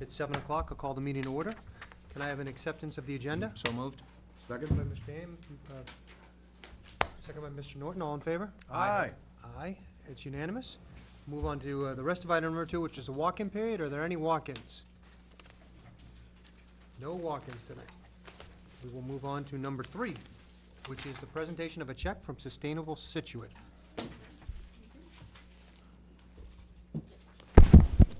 It's seven o'clock. I'll call the meeting to order. Can I have an acceptance of the agenda? So moved? Second by Mr. Ham, uh, second by Mr. Norton, all in favor? Aye. Aye, it's unanimous. Move on to uh, the rest of item number two, which is the walk-in period. Are there any walk-ins? No walk-ins tonight. We will move on to number three, which is the presentation of a check from Sustainable Scituate. Just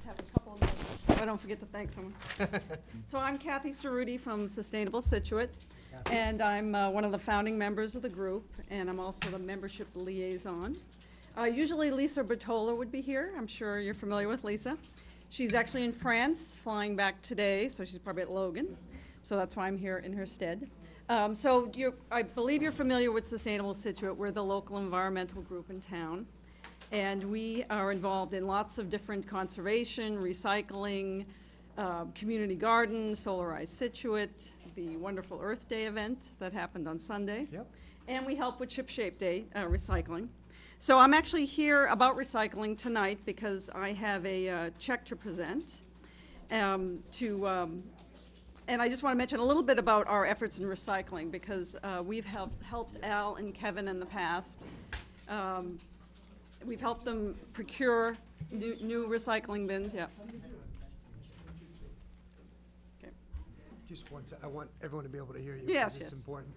have a couple of minutes. I don't forget to thank someone. So I'm Kathy Cerruti from Sustainable Scituate, Kathy. and I'm uh, one of the founding members of the group, and I'm also the membership liaison. Uh, Usually Lisa Bertola would be here. I'm sure you're familiar with Lisa. She's actually in France, flying back today, so she's probably at Logan. So that's why I'm here in her stead. Um, So you're, I believe you're familiar with Sustainable Scituate. We're the local environmental group in town. And we are involved in lots of different conservation, recycling, uh, community gardens, Solarize Scituate, the wonderful Earth Day event that happened on Sunday. Yep. And we help with Chip Shape Day, uh, recycling. So I'm actually here about recycling tonight because I have a uh, check to present um, to, um, and I just want to mention a little bit about our efforts in recycling because uh, we've helped, helped Al and Kevin in the past. Um, We've helped them procure new, new recycling bins, yeah. Okay. Just one sec, I want everyone to be able to hear you. Yes, because It's yes. important.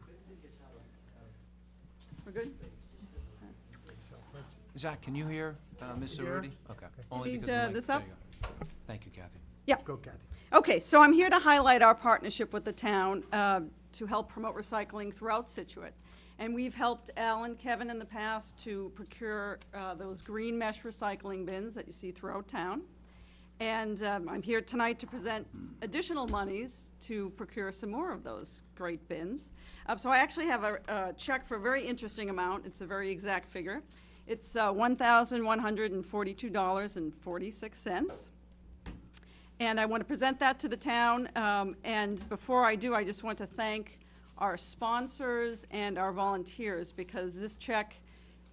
We're good? So let's- Zach, can you hear uh, Ms. Hear? Cerruti? Okay. Only need, because the uh, mic- this there up? you go. Thank you, Kathy. Yep. Go Kathy. Okay, so I'm here to highlight our partnership with the town uh, to help promote recycling throughout Scituate. And we've helped Al and Kevin in the past to procure uh, those green mesh recycling bins that you see throughout town. And um, I'm here tonight to present additional monies to procure some more of those great bins. Uh, So I actually have a a check for a very interesting amount. It's a very exact figure. It's uh, $1,142.46. And I want to present that to the town. um, And before I do, I just want to thank our sponsors and our volunteers, because this check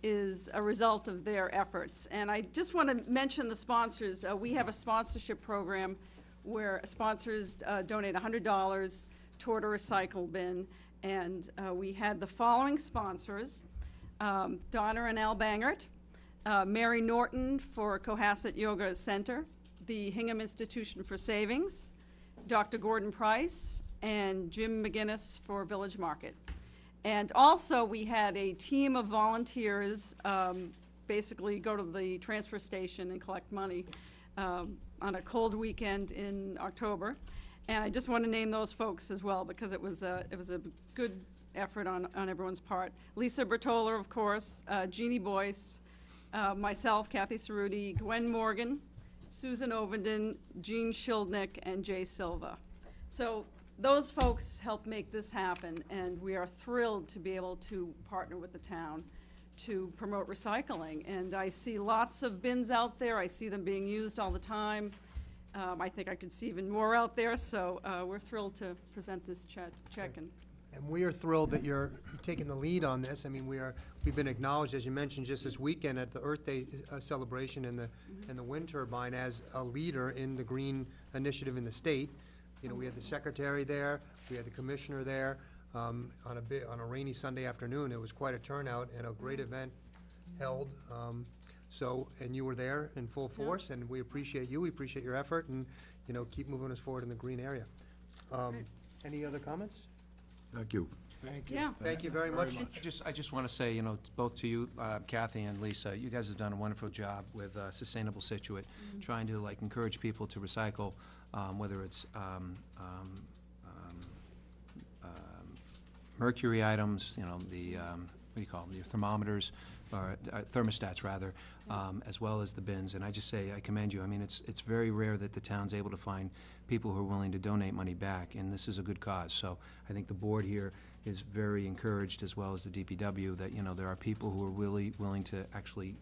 is a result of their efforts. And I just want to mention the sponsors. Uh, We have a sponsorship program where sponsors uh, donate $100 toward a recycle bin. And uh, we had the following sponsors, um, Donna and Al Bangert, uh, Mary Norton for Cohasset Yoga Center, the Hingham Institution for Savings, Dr. Gordon Price, and Jim McGinnis for Village Market. And also, we had a team of volunteers um, basically go to the transfer station and collect money um, on a cold weekend in October. And I just want to name those folks as well, because it was a, it was a good effort on, on everyone's part. Lisa Bertola, of course, uh, Jeannie Boyce, uh, myself, Kathy Cerruti, Gwen Morgan, Susan Ovenden, Jean Schildnick, and Jay Silva. So those folks helped make this happen, and we are thrilled to be able to partner with the town to promote recycling. And I see lots of bins out there, I see them being used all the time. Um, I think I could see even more out there, so uh, we're thrilled to present this check, check and And we are thrilled that you're taking the lead on this. I mean, we are, we've been acknowledged, as you mentioned, just this weekend at the Earth Day uh, celebration and the, and the wind turbine as a leader in the green initiative in the state. You know, we had the secretary there, we had the commissioner there, um, on a bit, on a rainy Sunday afternoon. It was quite a turnout and a great event held. Um, So, and you were there in full force, and we appreciate you, we appreciate your effort, and, you know, keep moving us forward in the green area. Um, Any other comments? Thank you. Yeah. Thank you very much. I just, I just want to say, you know, both to you, uh, Kathy and Lisa, you guys have done a wonderful job with uh, Sustainable Scituate, trying to like encourage people to recycle, um, whether it's um, um, um, um, mercury items, you know, the, um, what do you call them, your thermometers, or uh, thermostats, rather, um, as well as the bins. And I just say, I commend you. I mean, it's, it's very rare that the town's able to find people who are willing to donate money back, and this is a good cause. So I think the board here is very encouraged, as well as the DPW, that, you know, there are people who are really willing to actually,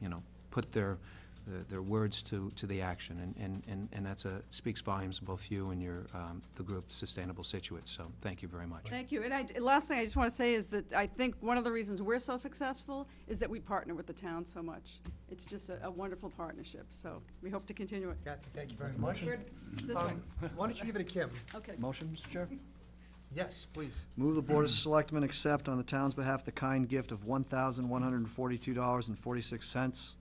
you know, put their their- their words to, to the action, and, and, and and that's a, speaks volumes of both you and your, um, the group Sustainable Scituate, so thank you very much. Thank you. And I, last thing I just want to say is that I think one of the reasons we're so successful is that we partner with the town so much. It's just a a wonderful partnership, so we hope to continue it. Kathy, thank you very much. We're This way, Um, Why don't you give it to Kim? okay. Motion, Mr. Chair? Yes, please. Move the Board of Selectmen accept on the town's behalf the kind gift of one thousand one hundred and forty-two dollars and forty-six cents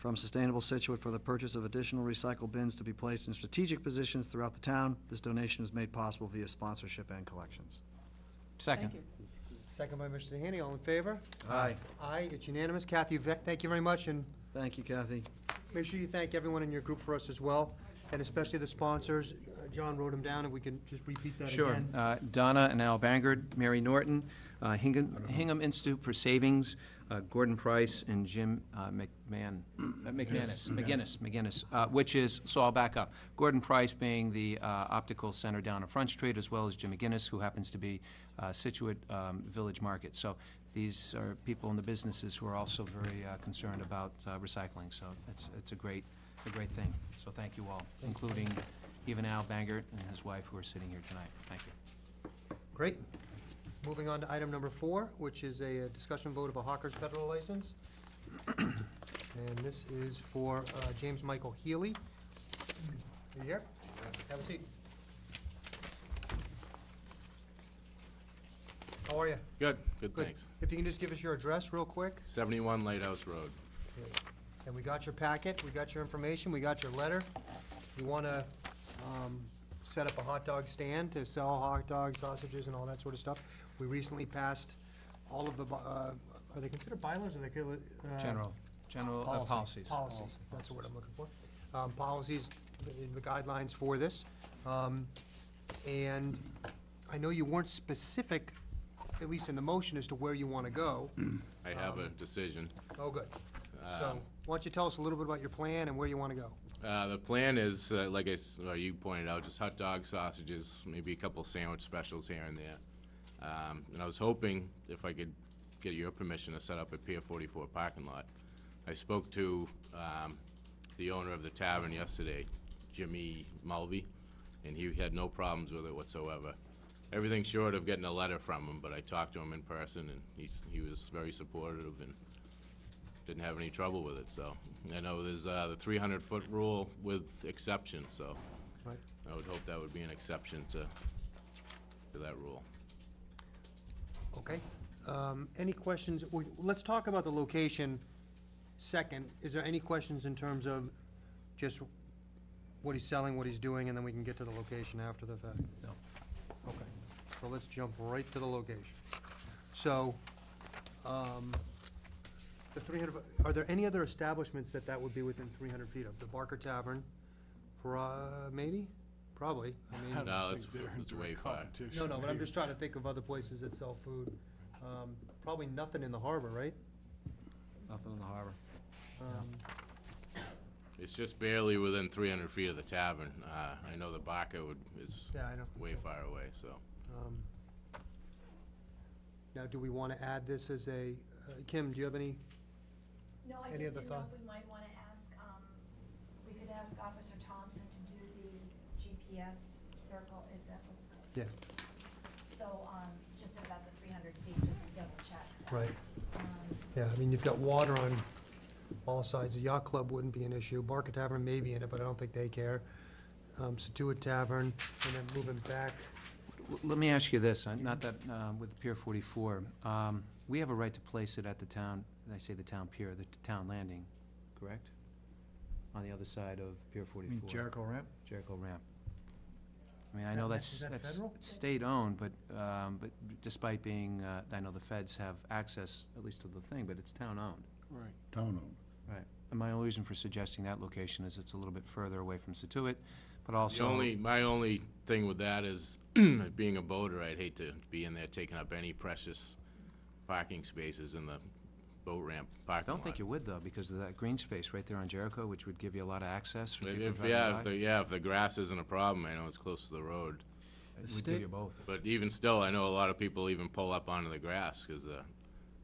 from Sustainable Scituate for the purchase of additional recycle bins to be placed in strategic positions throughout the town. This donation was made possible via sponsorship and collections. Second. Thank you. Second by Mr. Haney, all in favor? Aye. Aye, it's unanimous. Kathy, ve- thank you very much, and Thank you, Kathy. make sure you thank everyone in your group for us as well, and especially the sponsors. Uh, John wrote them down, and we can just repeat that Sure. again. Uh, Donna and Al Bangert, Mary Norton, uh, Hingham Hingham Institute for Savings, uh, Gordon Price, and Jim uh, McMahon, uh, McManus, McGinnis, McGinnis, uh, which is, so I'll back up. Gordon Price being the uh, optical center down on Front Street, as well as Jim McGinnis, who happens to be uh, Scituate um, Village Market. So these are people in the businesses who are also very uh, concerned about uh, recycling, so it's, it's a great, a great thing. So thank you all, including even Al Bangert and his wife who are sitting here tonight. Thank you. Great. Moving on to item number four, which is a uh, discussion vote of a Hawker's Federal license. And this is for uh, James Michael Healy. Are you here? Have a seat. How are you? Good, good, Good. thanks. If you can just give us your address real quick. 71 Lighthouse Road. And we got your packet, we got your information, we got your letter. You want to set up a hot dog stand to sell hot dogs, sausages, and all that sort of stuff. We recently passed all of the, bu- uh, are they considered bylaws, or are they? call it, uh, General, general uh, Policy. policies. Policies, that's the word I'm looking for. Um, Policies, the- the guidelines for this. Um, And I know you weren't specific, at least in the motion, as to where you want to go. I have a decision. Oh, good. So, Um, why don't you tell us a little bit about your plan and where you want to go? Uh, The plan is, uh, like I, s- well, you pointed out, just hot dog, sausages, maybe a couple sandwich specials here and there. Um, And I was hoping if I could get your permission to set up a Pier 44 parking lot. I spoke to um, the owner of the tavern yesterday, Jimmy Mulvey, and he had no problems with it whatsoever. Everything short of getting a letter from him, but I talked to him in person, and he's, he was very supportive and didn't have any trouble with it, so. I know there's uh, the 300-foot rule with exception, so Right. I would hope that would be an exception to, to that rule. Okay. Um, Any questions? we- Let's talk about the location second. Is there any questions in terms of just what he's selling, what he's doing, and then we can get to the location after the fact? No. Okay. So let's jump right to the location. So, um, the 300, are there any other establishments that that would be within 300 feet of? The Barker Tavern, maybe? Probably. I mean. No, it's, it's way far. No, no, but I'm just trying to think of other places that sell food. Um, Probably nothing in the harbor, right? Nothing in the harbor. Um, It's just barely within 300 feet of the tavern. Uh, I know the Barker would, is Yeah, I know. way far away, so. Um, Now, do we want to add this as a, uh, Kim, do you have any? No, I Any just other didn't know thought? if we might wanna ask, um, we could ask Officer Thompson to do the GPS circle, is that what's called? Yeah. So, um, just about the three hundred feet, just to double check. that. Right. Um, Yeah, I mean, you've got water on all sides. The yacht club wouldn't be an issue. Barker Tavern may be in it, but I don't think they care. Um, Scituate Tavern, and then moving back. W- Let me ask you this, uh, not that, uh, with Pier 44, um, we have a right to place it at the town, I say the town pier, the town landing, correct? On the other side of Pier 44. Jericho ramp? Jericho ramp. I mean, I Is know that- that's, is that that's federal? state-owned, but, um, but despite being, uh, I know the feds have access, at least to the thing, but it's town-owned. Right, town-owned. Right. And my only reason for suggesting that location is it's a little bit further away from Scituate, but also. The only, my only thing with that is, being a boater, I'd hate to be in there taking up any precious parking spaces in the boat ramp park. I parking lot. don't think you would, though, because of that green space right there on Jericho, which would give you a lot of access for If, people if- driving yeah, by. if the, yeah, if the grass isn't a problem, I know it's close to the road. It would give you both. But even still, I know a lot of people even pull up onto the grass, because the,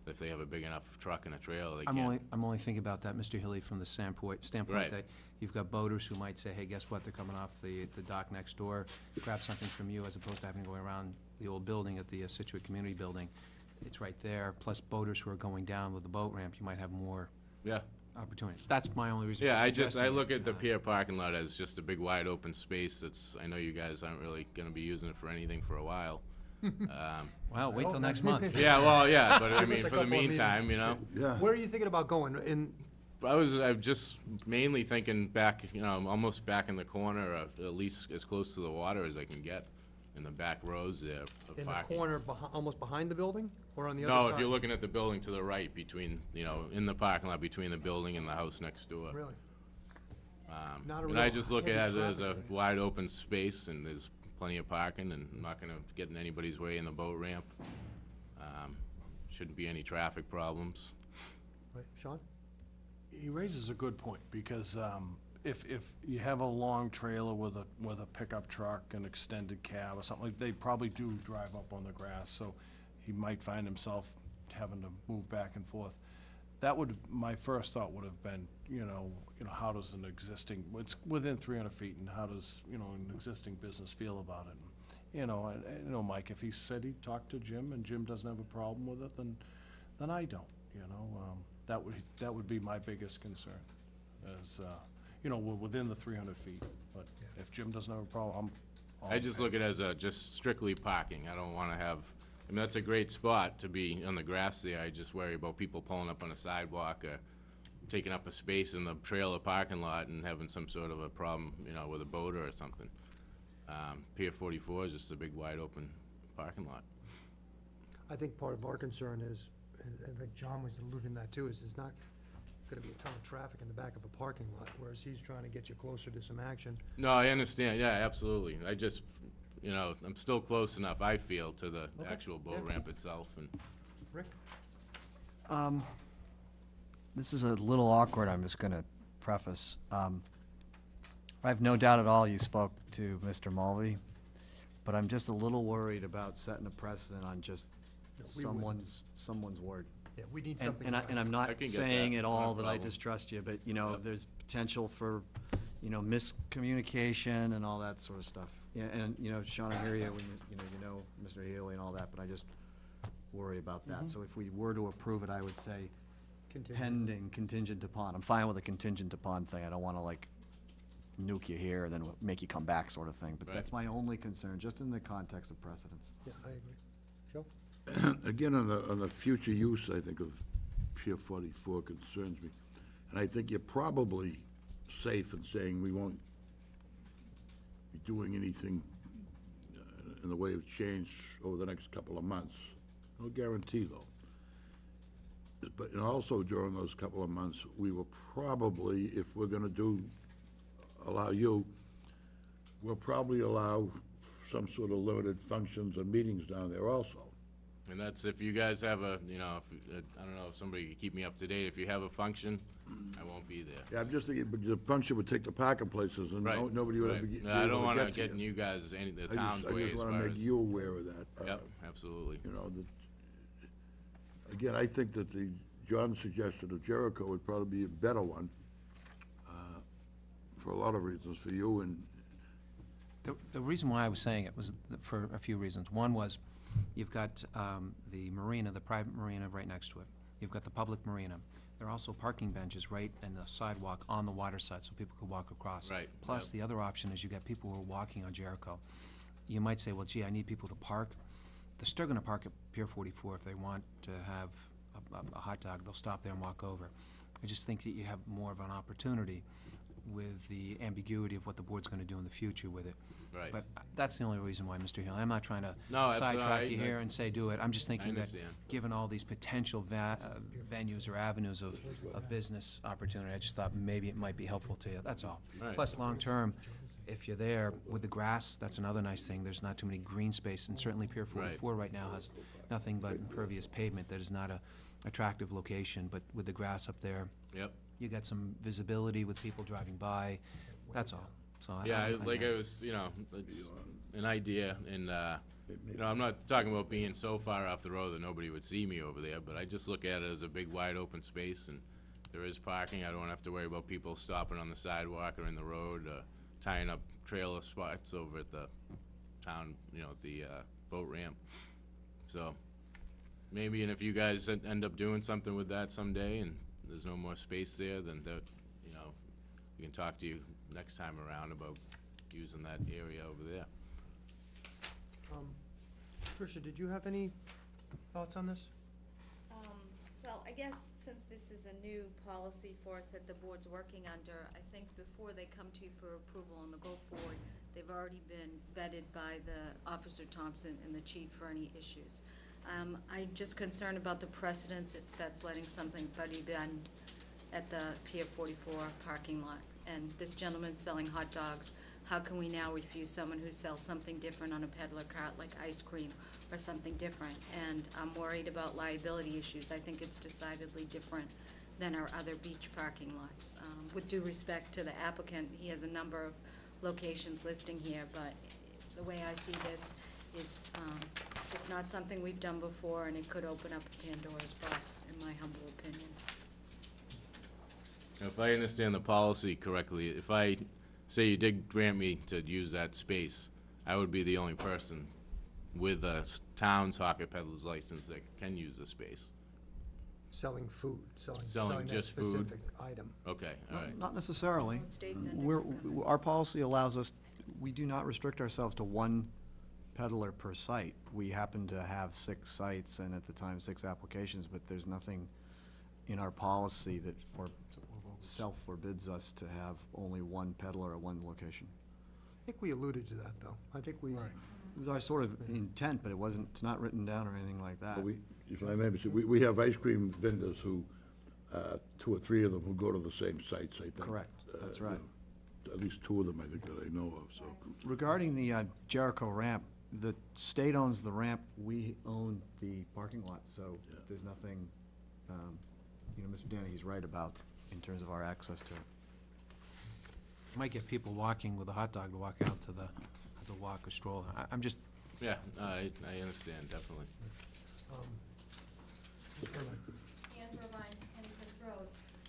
if they have a big enough truck and a trailer, they I'm can't. only, I'm only thinking about that, Mr. Healy, from the standpoint, standpoint that you've got boaters who might say, hey, guess what, they're coming off the, the dock next door, grab something from you, as opposed to having to go around the old building at the uh, Scituate Community Building. It's right there, plus boaters who are going down with the boat ramp, you might have more Yeah, opportunities. That's my only reason for yeah, I just, I suggesting it. look at the Uh, pier parking lot as just a big wide open space that's, I know you guys aren't really gonna be using it for anything for a while. Um, Well, wait till next month. Yeah, well, yeah, but I mean, a for the couple of meetings. meantime, you know? Yeah. Where are you thinking about going? In, I was, I'm just mainly thinking back, you know, I'm almost back in the corner, of at least as close to the water as I can get, in the back rows there of in the parking. corner, behi- almost behind the building, or on the other No, side? if you're looking at the building to the right, between, you know, in the parking lot between the building and the house next door. Really? Um, Not a And I real just look heavy at it as a traffic area. wide open space, and there's plenty of parking, and I'm not gonna get in anybody's way in the boat ramp. Um, Shouldn't be any traffic problems. Right, Sean? He raises a good point, because um, if, if you have a long trailer with a, with a pickup truck, an extended cab or something, like they probably do drive up on the grass, so he might find himself having to move back and forth. That would, my first thought would have been, you know, you know, how does an existing, it's within three hundred feet, and how does, you know, an existing business feel about it? You know, and, and, you know, Mike, if he said he talked to Jim and Jim doesn't have a problem with it, then, then I don't, you know? Um, That would, that would be my biggest concern, is, uh, you know, we're within the three hundred feet, but if Jim doesn't have a problem, I'm. I just look at it as a, just strictly parking. I don't wanna have, I mean, that's a great spot to be on the grass there. I just worry about people pulling up on a sidewalk or taking up a space in the trailer parking lot and having some sort of a problem, you know, with a boater or something. Um, Pier forty-four is just a big wide open parking lot. I think part of our concern is, and I think John was alluding to that too, is there's not gonna be a ton of traffic in the back of a parking lot, whereas he's trying to get you closer to some action. No, I understand, yeah, absolutely. I just, you know, I'm still close enough, I feel, to the Okay, actual boat yeah. ramp itself and. Rick? Um, This is a little awkward, I'm just gonna preface. Um, I have no doubt at all you spoke to Mr. Mulvey, but I'm just a little worried about setting a precedent on just No, we wouldn't. someone's, someone's word. Yeah, we need And, something. and I, and I'm I not can get saying that, at not all a that I problem. distrust you, but, you know, Yep. there's potential for, you know, miscommunication and all that sort of stuff. Yeah, and, you know, Sean, I hear you, when, you you know, you know Mr. Healy and all that, but I just worry about that. Mm-hmm. So if we were to approve it, I would say Continue. pending contingent upon. I'm fine with a contingent upon thing. I don't wanna like nuke you here and then make you come back sort of thing. But Right. that's my only concern, just in the context of precedence. Yeah, I agree. Again, on the, on the future use, I think, of Pier 44 concerns me. And I think you're probably safe in saying we won't be doing anything uh, in the way of change over the next couple of months. No guarantee, though. But, and also during those couple of months, we will probably, if we're gonna do, allow you, we'll probably allow some sort of limited functions or meetings down there also. And that's if you guys have a, you know, if, uh, I don't know if somebody could keep me up to date, if you have a function, I won't be there. Yeah, I'm just thinking, but the function would take the parking places and Right. no- nobody would right. ever get. No, be I able don't wanna get in you. you guys, any, the I just- town's way I as just far wanna make as. you aware of that. uh, Yep, absolutely. You know, that, again, I think that the, John suggested of Jericho would probably be a better one, uh, for a lot of reasons, for you and, The, the reason why I was saying it was th- for a few reasons. One was, you've got um, the marina, the private marina right next to it. You've got the public marina. There are also parking benches right in the sidewalk on the water side, so people could walk across. Right, Plus, yep. the other option is you got people who are walking on Jericho. You might say, well, gee, I need people to park. They're still gonna park at Pier 44 if they want to have a- a, a hot dog. They'll stop there and walk over. I just think that you have more of an opportunity with the ambiguity of what the board's gonna do in the future with it. Right. But that's the only reason why, Mr. Hill, I'm not trying to No, sidetrack you here and say do it. I'm just thinking that, understand. given all these potential va- uh, venues or avenues of, of business opportunity, I just thought maybe it might be helpful to you, that's all. Right. Plus, long-term, if you're there with the grass, that's another nice thing. There's not too many green space, and certainly Pier. 44 right now has nothing but impervious pavement. That is not a attractive location, but with the grass up there, Yep. You got some visibility with people driving by, that's all. So I- Yeah, I- I- like I was, you know, it's an idea, and, uh, You know, I'm not talking about being so far off the road that nobody would see me over there, but I just look at it as a big wide open space and there is parking. I don't have to worry about people stopping on the sidewalk or in the road, uh, tying up trailer spots over at the town, you know, at the, uh, boat ramp. So, maybe, and if you guys en- end up doing something with that someday and there's no more space there, then that, you know, we can talk to you next time around about using that area over there. Um, Tricia, did you have any thoughts on this? Um, well, I guess since this is a new policy for us that the board's working under, I think before they come to you for approval on the go forward, they've already been vetted by the Officer Thompson and the chief for any issues. Um, I'm just concerned about the precedence it sets letting something buddy bend at the Pier forty-four parking lot. And this gentleman selling hot dogs, how can we now refuse someone who sells something different on a peddler cart, like ice cream or something different? And I'm worried about liability issues. I think it's decidedly different than our other beach parking lots. Um, With due respect to the applicant, he has a number of locations listing here, but the way I see this is, um, it's not something we've done before, and it could open up a Pandora's box, in my humble opinion. If I understand the policy correctly, if I, say you did grant me to use that space, I would be the only person with a s- town's hawker peddler's license that can use the space. Selling food, selling, Selling selling that just food? specific item. Okay, all right. Not necessarily. No state vendor We're, can come in. our policy allows us, we do not restrict ourselves to one peddler per site. We happen to have six sites and at the time, six applications, but there's nothing in our policy that for, self-forbids us to have only one peddler at one location. I think we alluded to that, though. I think we, Right. It was our sort of intent, but it wasn't, it's not written down or anything like that. But we, if I may, say, we, we have ice cream vendors who, uh, two or three of them who go to the same sites, I think. Correct. That's Uh, right. At least two of them, I think, that I know of, so. Regarding the uh, Jericho ramp, the state owns the ramp, we own the parking lot, so Yeah. there's nothing, um, you know, Mr. Danny, he's right about in terms of our access to it. Might get people walking with a hot dog to walk out to the, as a walk or stroll. I, I'm just, Yeah, I, I understand, definitely. um, Ann Irvine, Hennicus Road.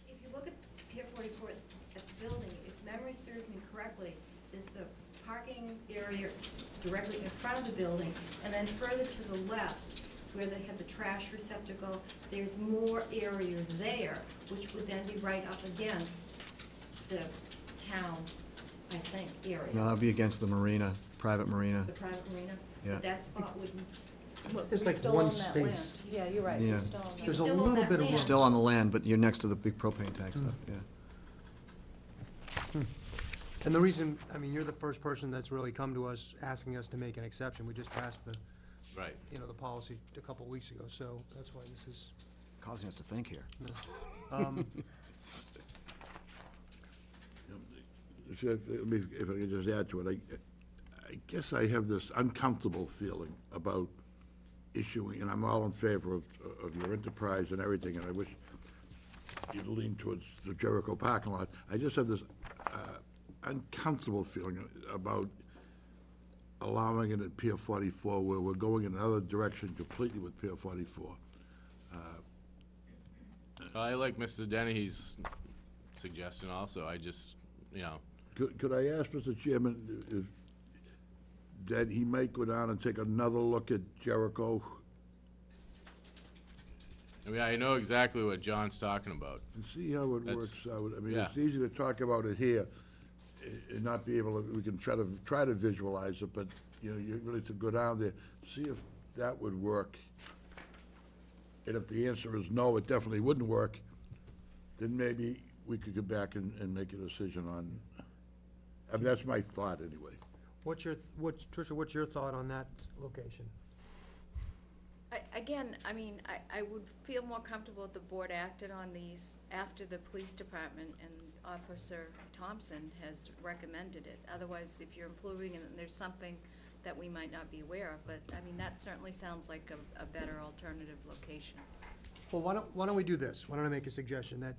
If you look at Pier forty-four, at the building, if memory serves me correctly, is the parking area directly in front of the building, and then further to the left, where they have the trash receptacle, there's more area there, which would then be right up against the town, I think, area. No, that'd be against the marina, private marina. The private marina, Yeah. but that spot wouldn't, There's like one space. Yeah, you're right, Yeah. we're still on that. You There's a still own little that bit of land. Still on the land, but you're next to the big propane tank hmm. stuff, yeah. And the reason, I mean, you're the first person that's really come to us asking us to make an exception. We just passed the, Right. you know, the policy a couple of weeks ago, so that's why this is, Causing us to think here. um, If I let me- if I could just add to it, I, I guess I have this uncomfortable feeling about issuing, and I'm all in favor of, of your enterprise and everything, and I wish you'd lean towards the Jericho parking lot. I just have this uh, uncomfortable feeling about allowing it at Pier 44, where we're going in another direction completely with Pier 44. Uh, I like Mr. Dennehy's suggestion also. I just, you know, Could, could I ask, Mr. Chairman, if, that he might go down and take another look at Jericho I mean, I know exactly what John's talking about. and see how it That's- works out? I mean, yeah. it's easy to talk about it here and not be able to, we can try to, try to visualize it, but, you know, you really to go down there, see if that would work. And if the answer is no, it definitely wouldn't work, then maybe we could go back and, and make a decision on, I mean, that's my thought anyway. what's your, what's, Tricia, what's your thought on that location? I, again, I mean, I, I would feel more comfortable if the board acted on these after the police department and Officer Thompson has recommended it. Otherwise, if you're improving and there's something that we might not be aware of, but, I mean, that certainly sounds like a, a better alternative location. Well, why don't, why don't we do this? Why don't I make a suggestion that,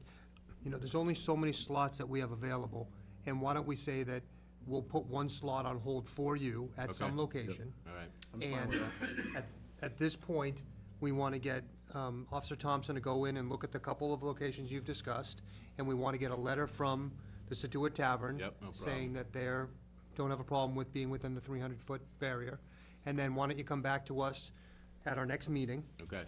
you know, there's only so many slots that we have available, and why don't we say that we'll put one slot on hold for you at some Okay. location. All right, I'm fine And with that. at, at this point, we want to get um, Officer Thompson to go in and look at the couple of locations you've discussed, and we want to get a letter from the Scituate Tavern. Yep, no Saying that they're, don't have a problem with being within the three hundred foot barrier. And then why don't you come back to us at our next meeting, okay,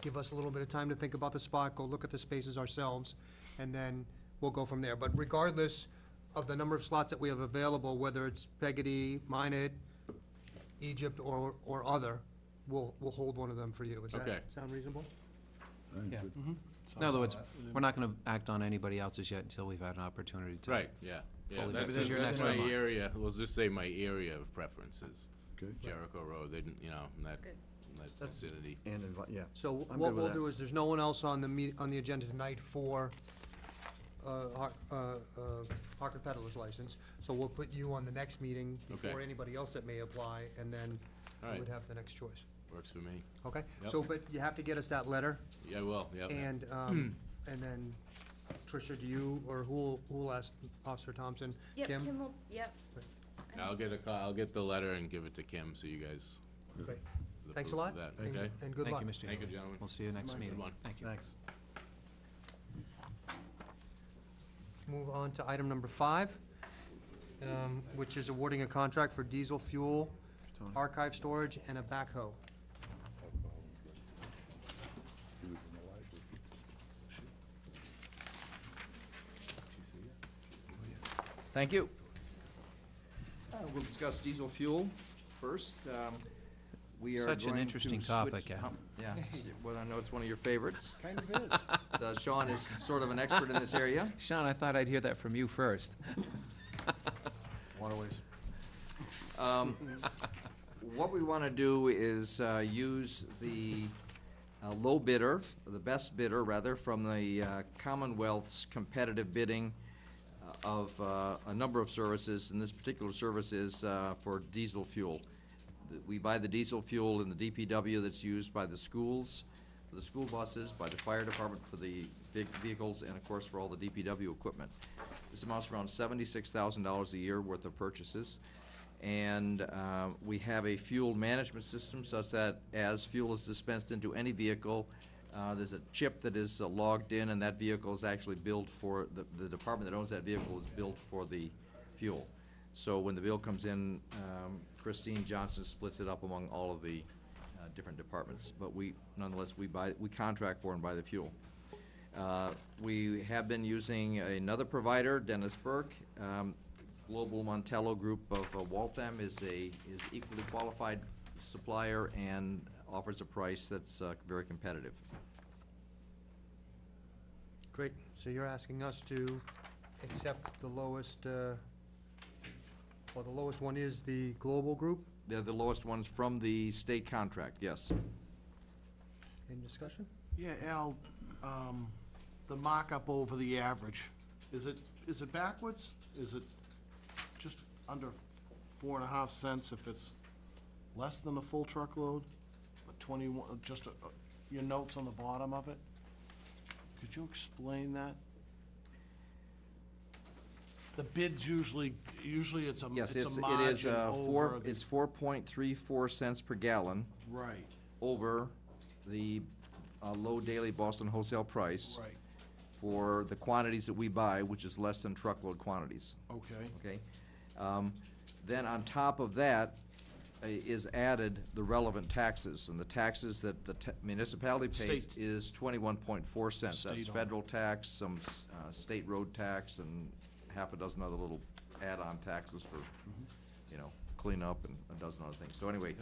give us a little bit of time to think about the spot, go look at the spaces ourselves, and then we'll go from there. But regardless of the number of slots that we have available, whether it's Peggotty, Minot, Egypt, or, or other, we'll, we'll hold one of them for you. Does Okay. that sound reasonable? Yeah. Sounds In other words, we're not gonna act on anybody else's yet until we've had an opportunity to. right, yeah. Yeah, Fully that's, vetted. This is your that's next my one. area, we'll just say my area of preferences, Okay. Jericho Road, they didn't, you know, in that, good. that That's- vicinity. And invite, yeah. So I'm what good with we'll that. do is, there's no one else on the meet, on the agenda tonight for, uh, Har- uh, uh, Harker Peddler's license. So we'll put you on the next meeting before Okay. anybody else that may apply, and then All you right, would have the next choice. Works for me. Okay? Yep. So, but you have to get us that letter, Yeah, well, yeah. and, um, and then, Tricia, do you, or who'll, who'll ask Officer Thompson? Yep, Kim? Kim will, yep. I'll get a call, I'll get the letter and give it to Kim, so you guys. Great. the Thanks a proof lot. of that, and- Okay? And good Thank luck. you, Mr. Thank you, gentlemen. We'll see you next Good meeting. one. Thank you. Thanks. Move on to item number five, um, which is awarding a contract for diesel fuel, archive storage, and a backhoe. Thank you. Uh, We'll discuss diesel fuel first. Um, We are Such an going to interesting switch- topic, Al. Yeah, well, I know it's one of your favorites. Kind of is. Uh, Sean is sort of an expert in this area. Sean, I thought I'd hear that from you first. Waterways. Um, What we want to do is uh, use the uh, low bidder, the best bidder, rather, from the uh, Commonwealth's competitive bidding of uh, a number of services, and this particular service is uh, for diesel fuel. We buy the diesel fuel in the DPW that's used by the schools, for the school buses, by the fire department for the big vehicles, and of course for all the DPW equipment. This amounts to around seventy-six thousand dollars a year worth of purchases. And uh, we have a fuel management system such that as fuel is dispensed into any vehicle, uh, there's a chip that is uh, logged in, and that vehicle is actually billed for, the, the department that owns that vehicle is billed for the fuel. So when the bill comes in, um, Christine Johnson splits it up among all of the uh, different departments. But we, nonetheless, we buy, we contract for and buy the fuel. Uh, We have been using another provider, Dennis Burke. Um, Global Montello Group of uh, Waltham is a, is equally qualified supplier and offers a price that's uh, very competitive. Great. So you're asking us to accept the lowest, uh, well, the lowest one is the Global Group? They're the lowest ones from the state contract, yes. Any discussion? Yeah, Al, um, the markup over the average, is it, is it backwards? Is it just under four and a half cents if it's less than a full truckload? Twenty-one, uh, just, uh, your notes on the bottom of it? Could you explain that? The bid's usually, usually it's a, Yes, it's it's, a it is margin uh, over four, the- it's four point three four cents per gallon Right, over the uh, low daily Boston wholesale price right, for the quantities that we buy, which is less than truckload quantities. okay. okay? Um, Then on top of that uh, is added the relevant taxes, and the taxes that the ta- municipality pays State. is twenty-one point four cents. That's State on. federal tax, some uh, state road tax, and half a dozen other little add-on taxes for, you know, cleanup and a dozen other things. So anyway,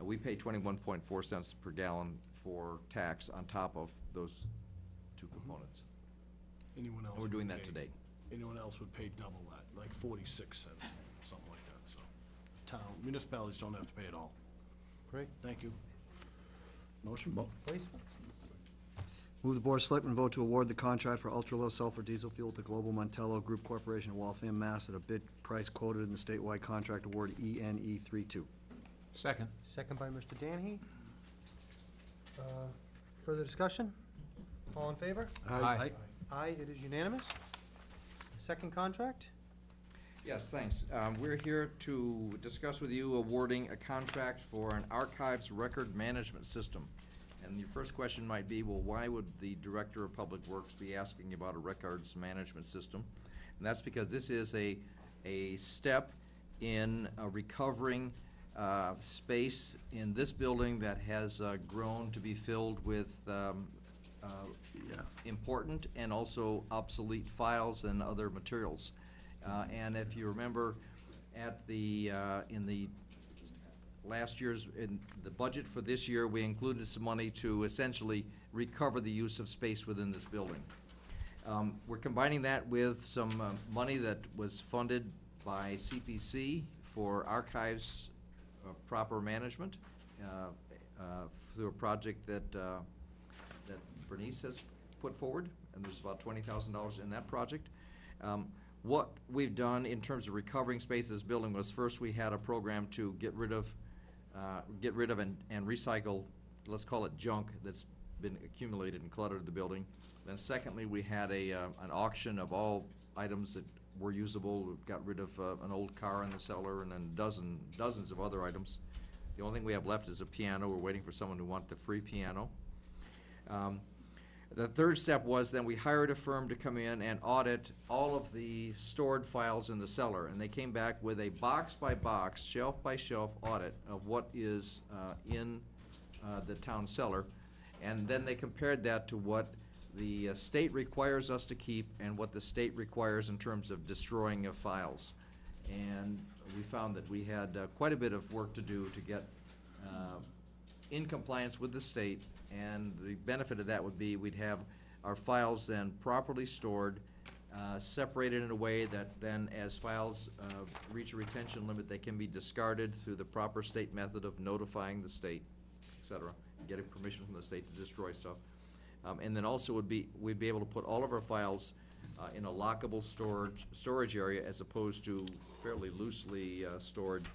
uh, we pay twenty-one point four cents per gallon for tax on top of those two components. Anyone else? We're would doing that pay- today. Anyone else would pay double that, like forty-six cents, something like that, so. Town, municipalities don't have to pay at all. Great. Thank you. Motion, Mo- Please? Move the Board of Selectmen vote to award the contract for ultra-low sulfur diesel fuel to Global Montello Group Corporation of Waltham, Mass. at a bid price quoted in the statewide contract award ENE 32. Second. Second by Mr. Dennehy. Uh, Further discussion? All in favor? Aye. Aye, it is unanimous. Second contract? Yes, thanks. Um, We're here to discuss with you awarding a contract for an archives record management system. And your first question might be, well, why would the Director of Public Works be asking about a records management system? And that's because this is a, a step in uh, recovering uh, space in this building that has uh, grown to be filled with um, uh, Yeah. important and also obsolete files and other materials. Uh, And if you remember, at the, uh, in the last year's, in the budget for this year, we included some money to essentially recover the use of space within this building. Um, We're combining that with some uh, money that was funded by CPC for archives uh, proper management uh, uh, through a project that, uh, that Bernice has put forward, and there's about twenty thousand dollars in that project. Um, What we've done in terms of recovering space this building was first we had a program to get rid of, uh, get rid of and, and recycle, let's call it junk that's been accumulated and cluttered the building. Then secondly, we had a, uh, an auction of all items that were usable. Got rid of uh, an old car in the cellar and then dozen, dozens of other items. The only thing we have left is a piano. We're waiting for someone to want the free piano. Um, The third step was then we hired a firm to come in and audit all of the stored files in the cellar. And they came back with a box-by-box, shelf-by-shelf audit of what is uh, in uh, the town cellar. And then they compared that to what the uh, state requires us to keep and what the state requires in terms of destroying of files. And we found that we had uh, quite a bit of work to do to get uh, in compliance with the state, and the benefit of that would be we'd have our files then properly stored, uh, separated in a way that then as files uh, reach a retention limit, they can be discarded through the proper state method of notifying the state, et cetera, getting permission from the state to destroy stuff. Um, And then also would be, we'd be able to put all of our files uh, in a lockable storage, storage area as opposed to fairly loosely uh, stored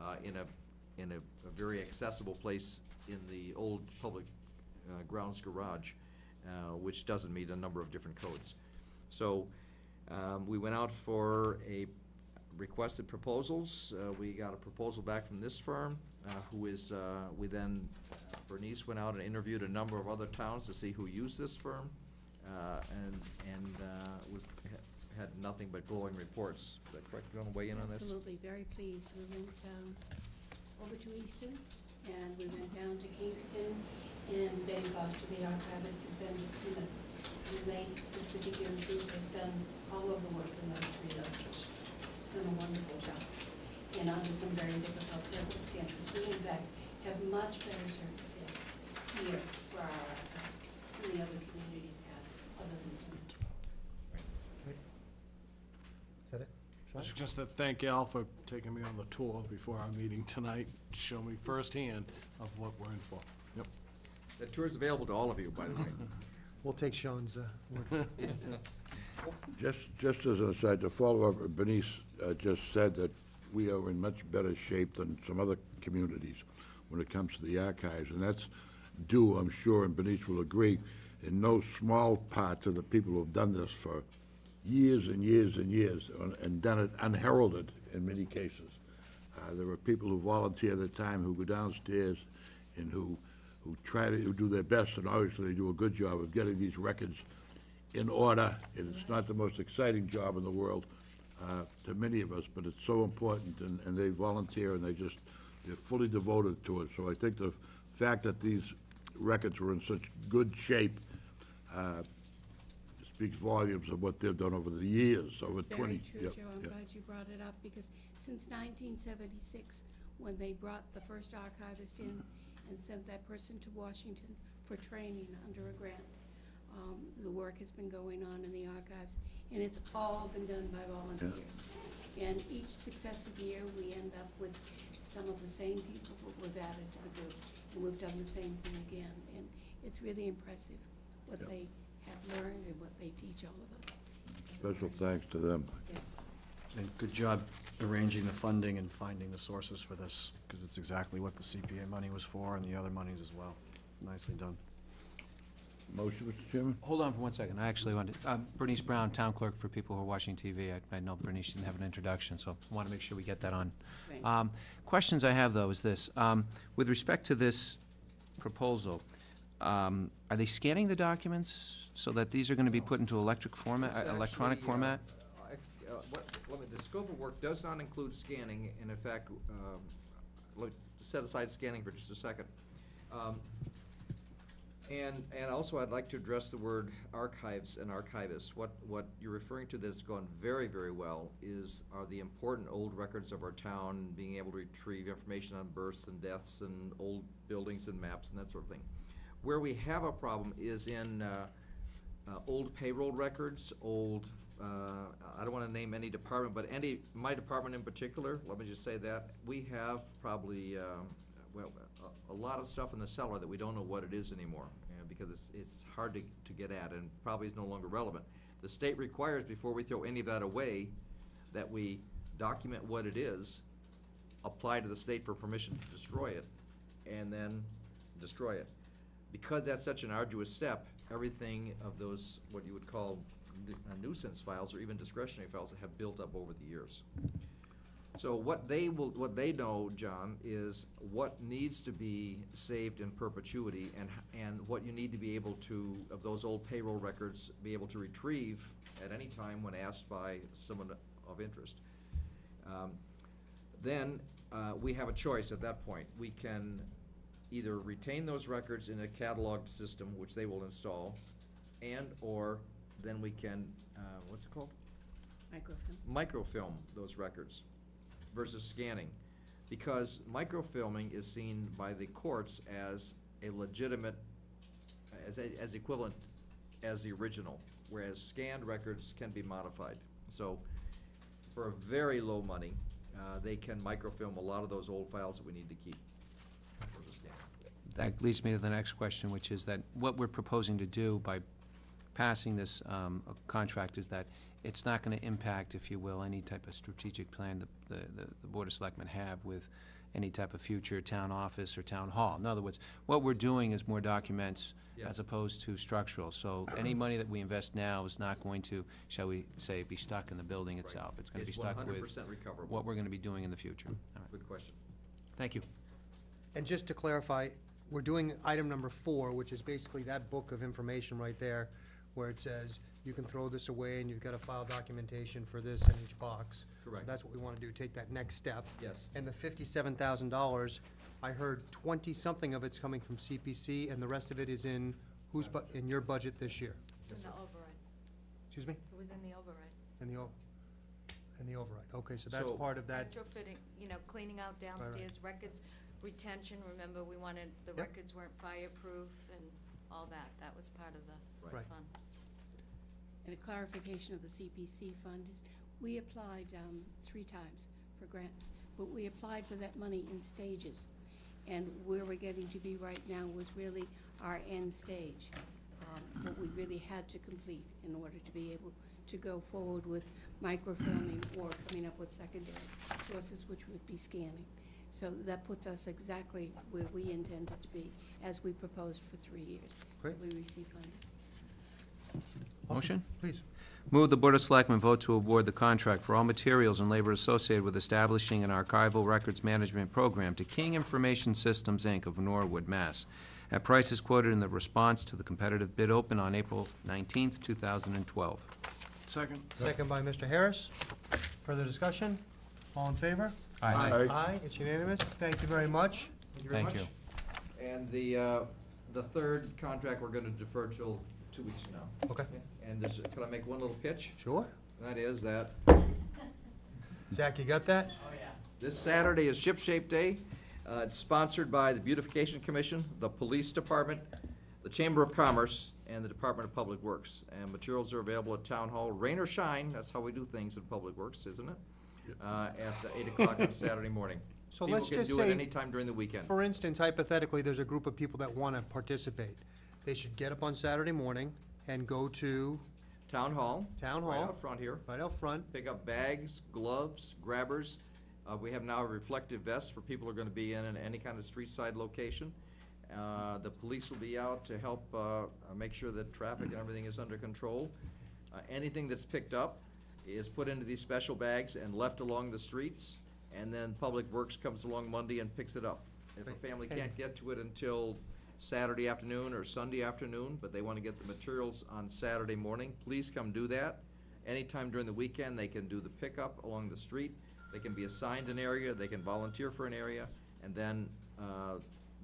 uh, in a, in a a very accessible place in the old public uh, grounds garage, uh, which doesn't meet a number of different codes. So um, we went out for a requested proposals. Uh, We got a proposal back from this firm, uh, who is, uh, we then, Bernice went out and interviewed a number of other towns to see who used this firm. uh, And, and uh, we've ha- had nothing but glowing reports. Is that correct? You want to weigh in on this? Absolutely, very pleased. We went um, over to Easton, and we went down to Kingston, and Ben Foster, the archivist, has been, you know, relate this particular group has done all of the work in those three locations. Done a wonderful job, and under some very difficult circumstances. We in fact have much better circumstances here for our archives than the other communities have, other than Plymouth. Is that it? Sean? Just to thank Al for taking me on the tour before our meeting tonight, show me firsthand of what we're in for. Yep. The tour is available to all of you, by the way. We'll take Sean's uh, word. Just, just as an aside, to follow up, Bernice uh, just said that we are in much better shape than some other communities when it comes to the archives, and that's due, I'm sure, and Bernice will agree, in no small part to the people who've done this for years and years and years, and- and done it unheralded in many cases. Uh, There are people who volunteer their time, who go downstairs, and who, who try to, do their best, and obviously they do a good job of getting these records in order. And it's not the most exciting job in the world uh, to many of us, but it's so important, and, and they volunteer, and they just, they're fully devoted to it. So I think the fact that these records were in such good shape uh, speaks volumes of what they've done over the years, over twenty. Very true, yep, Joe, I'm yep. glad you brought it up, because since nineteen seventy-six, when they brought the first archivist in and sent that person to Washington for training under a grant, um, the work has been going on in the archives, and it's all been done by volunteers. And each successive year, we end up with some of the same people that we've added to the group, and we've done the same thing again, and it's really impressive what Yep. they have learned and what they teach all of us. Special thanks to them. Yes. And good job arranging the funding and finding the sources for this, because it's exactly what the CPA money was for and the other monies as well. Nicely done. Motion, Mr. Chairman? Hold on for one second. I actually wanted, uh, Bernice Brown, Town Clerk for people who are watching TV. I- I know Bernice didn't have an introduction, so I want to make sure we get that on. Right. Um, Questions I have, though, is this. Um, With respect to this proposal, um, are they scanning the documents so that these are going to be put into electric format, uh, electronic actually, uh, format? I- uh, what- let me- The scope of work does not include scanning, and in fact, um, let, set aside scanning for just a second. Um, And, and also I'd like to address the word archives and archivists. What, what you're referring to that's gone very, very well is, are the important old records of our town, being able to retrieve information on births and deaths and old buildings and maps and that sort of thing. Where we have a problem is in, uh, uh, old payroll records, old, uh, I don't wanna name any department, but any, my department in particular, let me just say that, we have probably, um, well, a, a lot of stuff in the cellar that we don't know what it is anymore, because it's, it's hard to, to get at and probably is no longer relevant. The state requires, before we throw any of that away, that we document what it is, apply to the state for permission to destroy it, and then destroy it. Because that's such an arduous step, everything of those, what you would call nu- uh, nuisance files or even discretionary files that have built up over the years. So what they will, what they know, John, is what needs to be saved in perpetuity and, and what you need to be able to, of those old payroll records, be able to retrieve at any time when asked by someone of interest. Um, Then, uh, we have a choice at that point. We can either retain those records in a cataloged system, which they will install, and/or then we can, uh, what's it called? Microfilm. microfilm those records versus scanning. Because microfilming is seen by the courts as a legitimate, as, a- as equivalent as the original, whereas scanned records can be modified. So, for a very low money, uh, they can microfilm a lot of those old files that we need to keep versus scanning. That leads me to the next question, which is that what we're proposing to do by passing this um, contract is that it's not going to impact, if you will, any type of strategic plan the, the, the- the Board of Selectmen have with any type of future town office or town hall. In other words, what we're doing is more documents Yes. as opposed to structural. So any money that we invest now is not going to, shall we say, be stuck in the building itself. It's going to be It's stuck with 100% recoverable. what we're going to be doing in the future. All right. Good question. Thank you. And just to clarify, we're doing item number four, which is basically that book of information right there, where it says, you can throw this away and you've got to file documentation for this in each box. Correct. That's what we want to do, take that next step. Yes. And the fifty-seven thousand dollars, I heard twenty-something of it's coming from CPC, and the rest of it is in, who's, bu- in your budget this year? It's in the override. Excuse me? It was in the override. In the, o- in the override, okay, so that's So- part of that, Retrofitting, you know, cleaning out right. downstairs, records, retention, remember, we wanted, the Yep. records weren't fireproof and all that, that was part of the Right. Right. funds. And a clarification of the CPC fund is, we applied um, three times for grants, but we applied for that money in stages. And where we're getting to be right now was really our end stage, um, what we really had to complete in order to be able to go forward with microfilming or coming up with secondary sources, which would be scanning. So that puts us exactly where we intended to be, as we proposed for three years. Great. We receive funding. Motion? please. Move the Board of Selectmen vote to award the contract for all materials and labor associated with establishing an archival records management program to King Information Systems, Inc. of Norwood, Mass. At prices quoted in the response to the competitive bid open on April nineteenth, two thousand and twelve. Second? Second by Mr. Harris. Further discussion? All in favor? Aye. Aye. Aye, it's unanimous. Thank you very much. Thank you very Thank much. And the, uh, the third contract, we're gonna defer till two weeks from now. Okay. And this, could I make one little pitch? Sure. And That is that Zach, you got that? Oh yeah. This Saturday is Ship Shape Day. Uh, it's sponsored by the Beautification Commission, the Police Department, the Chamber of Commerce, and the Department of Public Works. And materials are available at Town Hall, rain or shine, that's how we do things in Public Works, isn't it? Uh, at eight o'clock on Saturday morning. So let's just People can do it say, anytime during the weekend. For instance, hypothetically, there's a group of people that want to participate. They should get up on Saturday morning and go to Town Hall. Town Right Hall, out front here. right out front. Pick up bags, gloves, grabbers. Uh, we have now a reflective vest for people who are gonna be in, in any kind of street side location. Uh, The police will be out to help uh, uh, make sure that traffic and everything is under control. Uh, Anything that's picked up is put into these special bags and left along the streets, and then Public Works comes along Monday and picks it up. If a family can't get to it until Saturday afternoon or Sunday afternoon, but they want to get the materials on Saturday morning, please come do that. Anytime during the weekend, they can do the pickup along the street, they can be assigned an area, they can volunteer for an area, and then uh,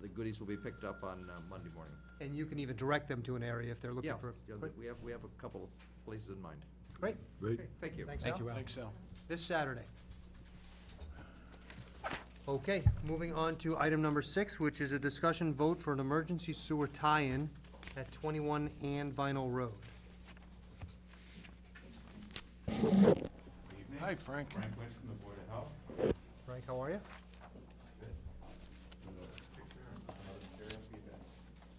the goodies will be picked up on uh, Monday morning. And you can even direct them to an area if they're looking Yeah, for. yeah, we have, we have a couple of places in mind. Great, Great. Okay, Thank you. thanks, Thank Al. you, Al. Thanks, Al. This Saturday. Okay, moving on to item number six, which is a discussion vote for an emergency sewer tie-in at 21 Ann Vinal Road. Hi, Frank. Frank Lynch from the Board of Health. Frank, how are you?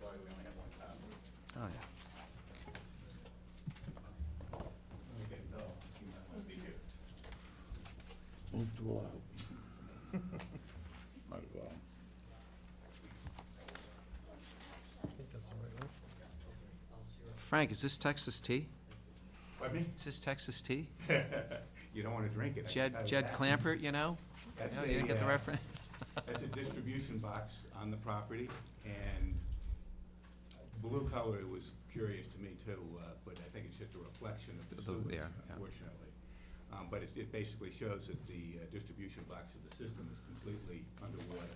Sorry, we only have one copy. Oh, yeah. Let me get Bill, he might want to be here. Move to allow. Might as well. I think that's the right one. Frank, is this Texas tea? Pardon me? Is this Texas tea? You don't want to drink it. I can Jed, tell you Jed that. Clampett, you know? That's You know, You didn't a, get the uh, reference? That's a distribution box on the property, and blue color was curious to me too, uh, but I think it's just a reflection of the The- sewage, yeah, yeah. unfortunately. Um, But it, it basically shows that the uh, distribution box of the system is completely underwater.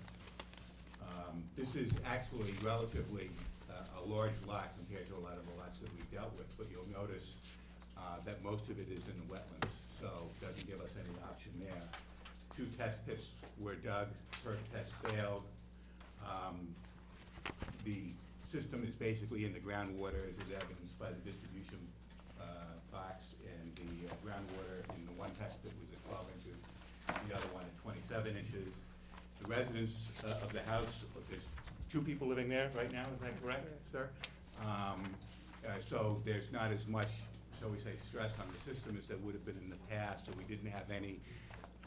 Um, This is actually relatively a large lot compared to a lot of the lots that we've dealt with, but you'll notice uh, that most of it is in the wetlands, so it doesn't give us any option there. Two test pits were dug, first test failed. Um, The system is basically in the groundwater, as is evidenced by the distribution uh, box, and the uh, groundwater in the one test pit was at twelve inches, the other one at twenty-seven inches. The residents uh, of the house, there's two people living there right now, is that correct, sir? Um, uh, So there's not as much, shall we say, stress on the system as there would have been in the past, so we didn't have any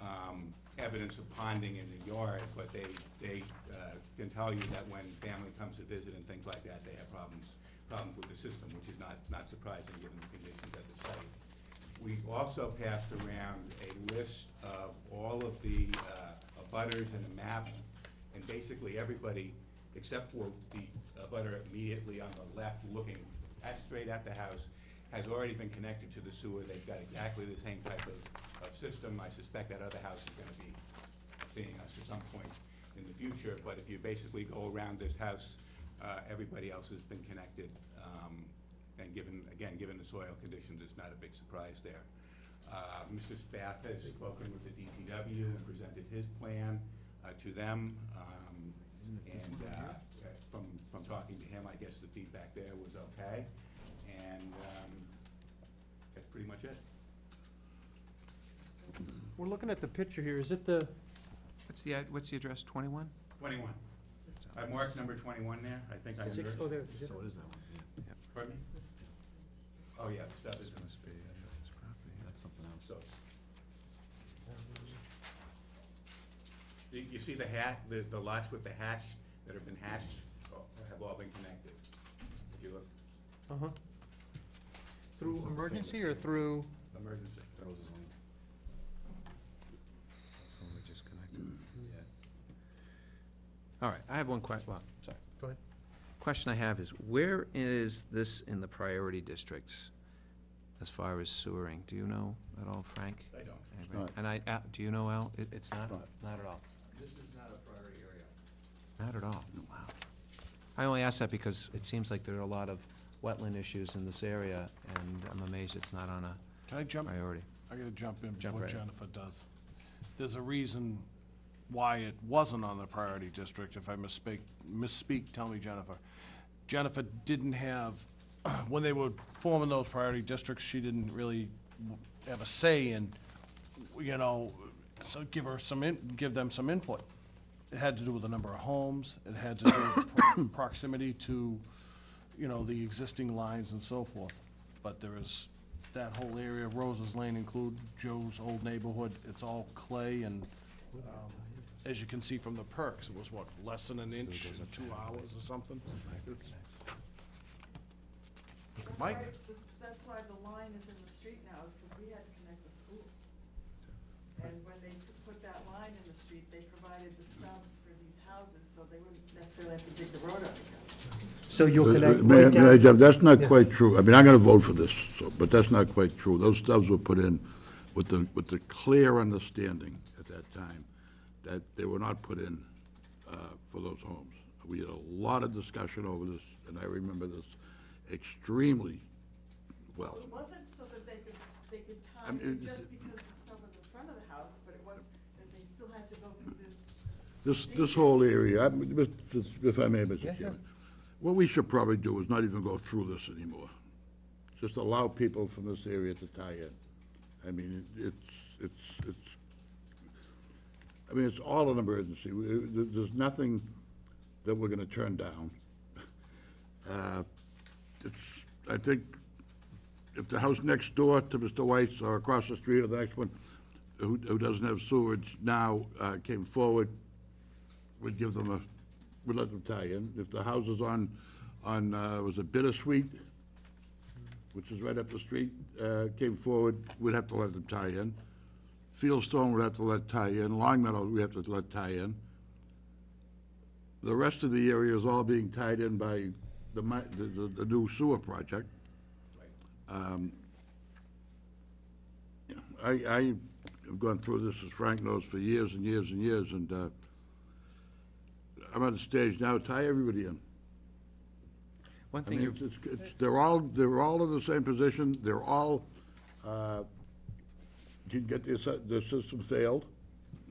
um, evidence of ponding in the yard, but they, they uh, can tell you that when family comes to visit and things like that, they have problems, problems with the system, which is not, not surprising given the conditions at the site. We also passed around a list of all of the uh, abutters and a map, and basically everybody, except for the abutter immediately on the left, looking at, straight at the house, has already been connected to the sewer. They've got exactly the same type of, of system. I suspect that other house is gonna be seeing us at some point in the future, but if you basically go around this house, uh, everybody else has been connected. um, And given, again, given the soil conditions, it's not a big surprise there. Uh, Mr. Spath has spoken with the DPW and presented his plan uh, to them. Um, And uh, from, from talking to him, I guess the feedback there was okay. And um, that's pretty much it. We're looking at the picture here, is it the, What's the, ad- what's the address, 21? Twenty-one. I marked number twenty-one there, I think I six, understood. oh, there, So it is that one, yeah. Pardon me? Oh, yeah, the stuff is, That's something else. so. You, you see the hat, the, the lots with the hatch, that have been hatched, oh, have all been connected. If you look, uh-huh. Through emergency or through, emergency. That's the one we just connected. Yeah. All right, I have one que, well, sorry. go ahead. Question I have is, where is this in the priority districts as far as sewering? Do you know at all, Frank? I don't. Anybody? Not. And I, Al, do you know, Al? It, it's not? Not. Not at all? This is not a priority area. Not at all? Wow. I only ask that because it seems like there are a lot of wetland issues in this area, and I'm amazed it's not on a Can I jump? priority. I gotta jump in Jump before right in. Jennifer does. There's a reason why it wasn't on the priority district. If I misspeak, misspeak, tell me, Jennifer. Jennifer didn't have, when they were forming those priority districts, she didn't really have a say in, you know, so give her some, in give them some input. It had to do with the number of homes, it had to do with pro- proximity to, you know, the existing lines and so forth. But there is, that whole area, of Rose's Lane include Joe's old neighborhood, it's all clay and, um, as you can see from the perks, it was what, less than an inch in two hours or something? It's- Mike? That's why the line is in the street now, is because we had to connect the school. And when they put that line in the street, they provided the stubs for these houses, so they wouldn't necessarily have to dig the road up again. So you'll connect May I- right may I down? jump? That's not Yeah. quite true. I mean, I'm gonna vote for this, so, but that's not quite true. Those stubs were put in with the, with the clear understanding at that time that they were not put in uh, for those homes. We had a lot of discussion over this, and I remember this extremely well. It wasn't so that they could, they could tie I mean, in it- just because the stub was in front of the house, but it was that they still had to go through this. This, this whole area, I- if I may, Mr. Chairman, what we should probably do is not even go through this anymore. Just allow people from this area to tie in. I mean, it- it's, it's, it's, I mean, it's all an emergency. We- there- There's nothing that we're gonna turn down. Uh, It's, I think, if the house next door to Mr. White's or across the street or the next one, who, who doesn't have sewage now, uh, came forward, would give them a, would let them tie in. If the house is on, on, uh, was it Bittersweet, which is right up the street, uh, came forward, we'd have to let them tie in. Fieldstone would have to let tie in, Long Meadow, we have to let tie in. The rest of the area is all being tied in by the, the, the- the new sewer project. Um, I, I have gone through this, as Frank knows, for years and years and years, and, uh, I'm on the stage now, tie everybody in. One I thing mean, you're, it's, it's, it's- they're all, they're all in the same position, they're all, uh, didn't get their, sy- their system failed.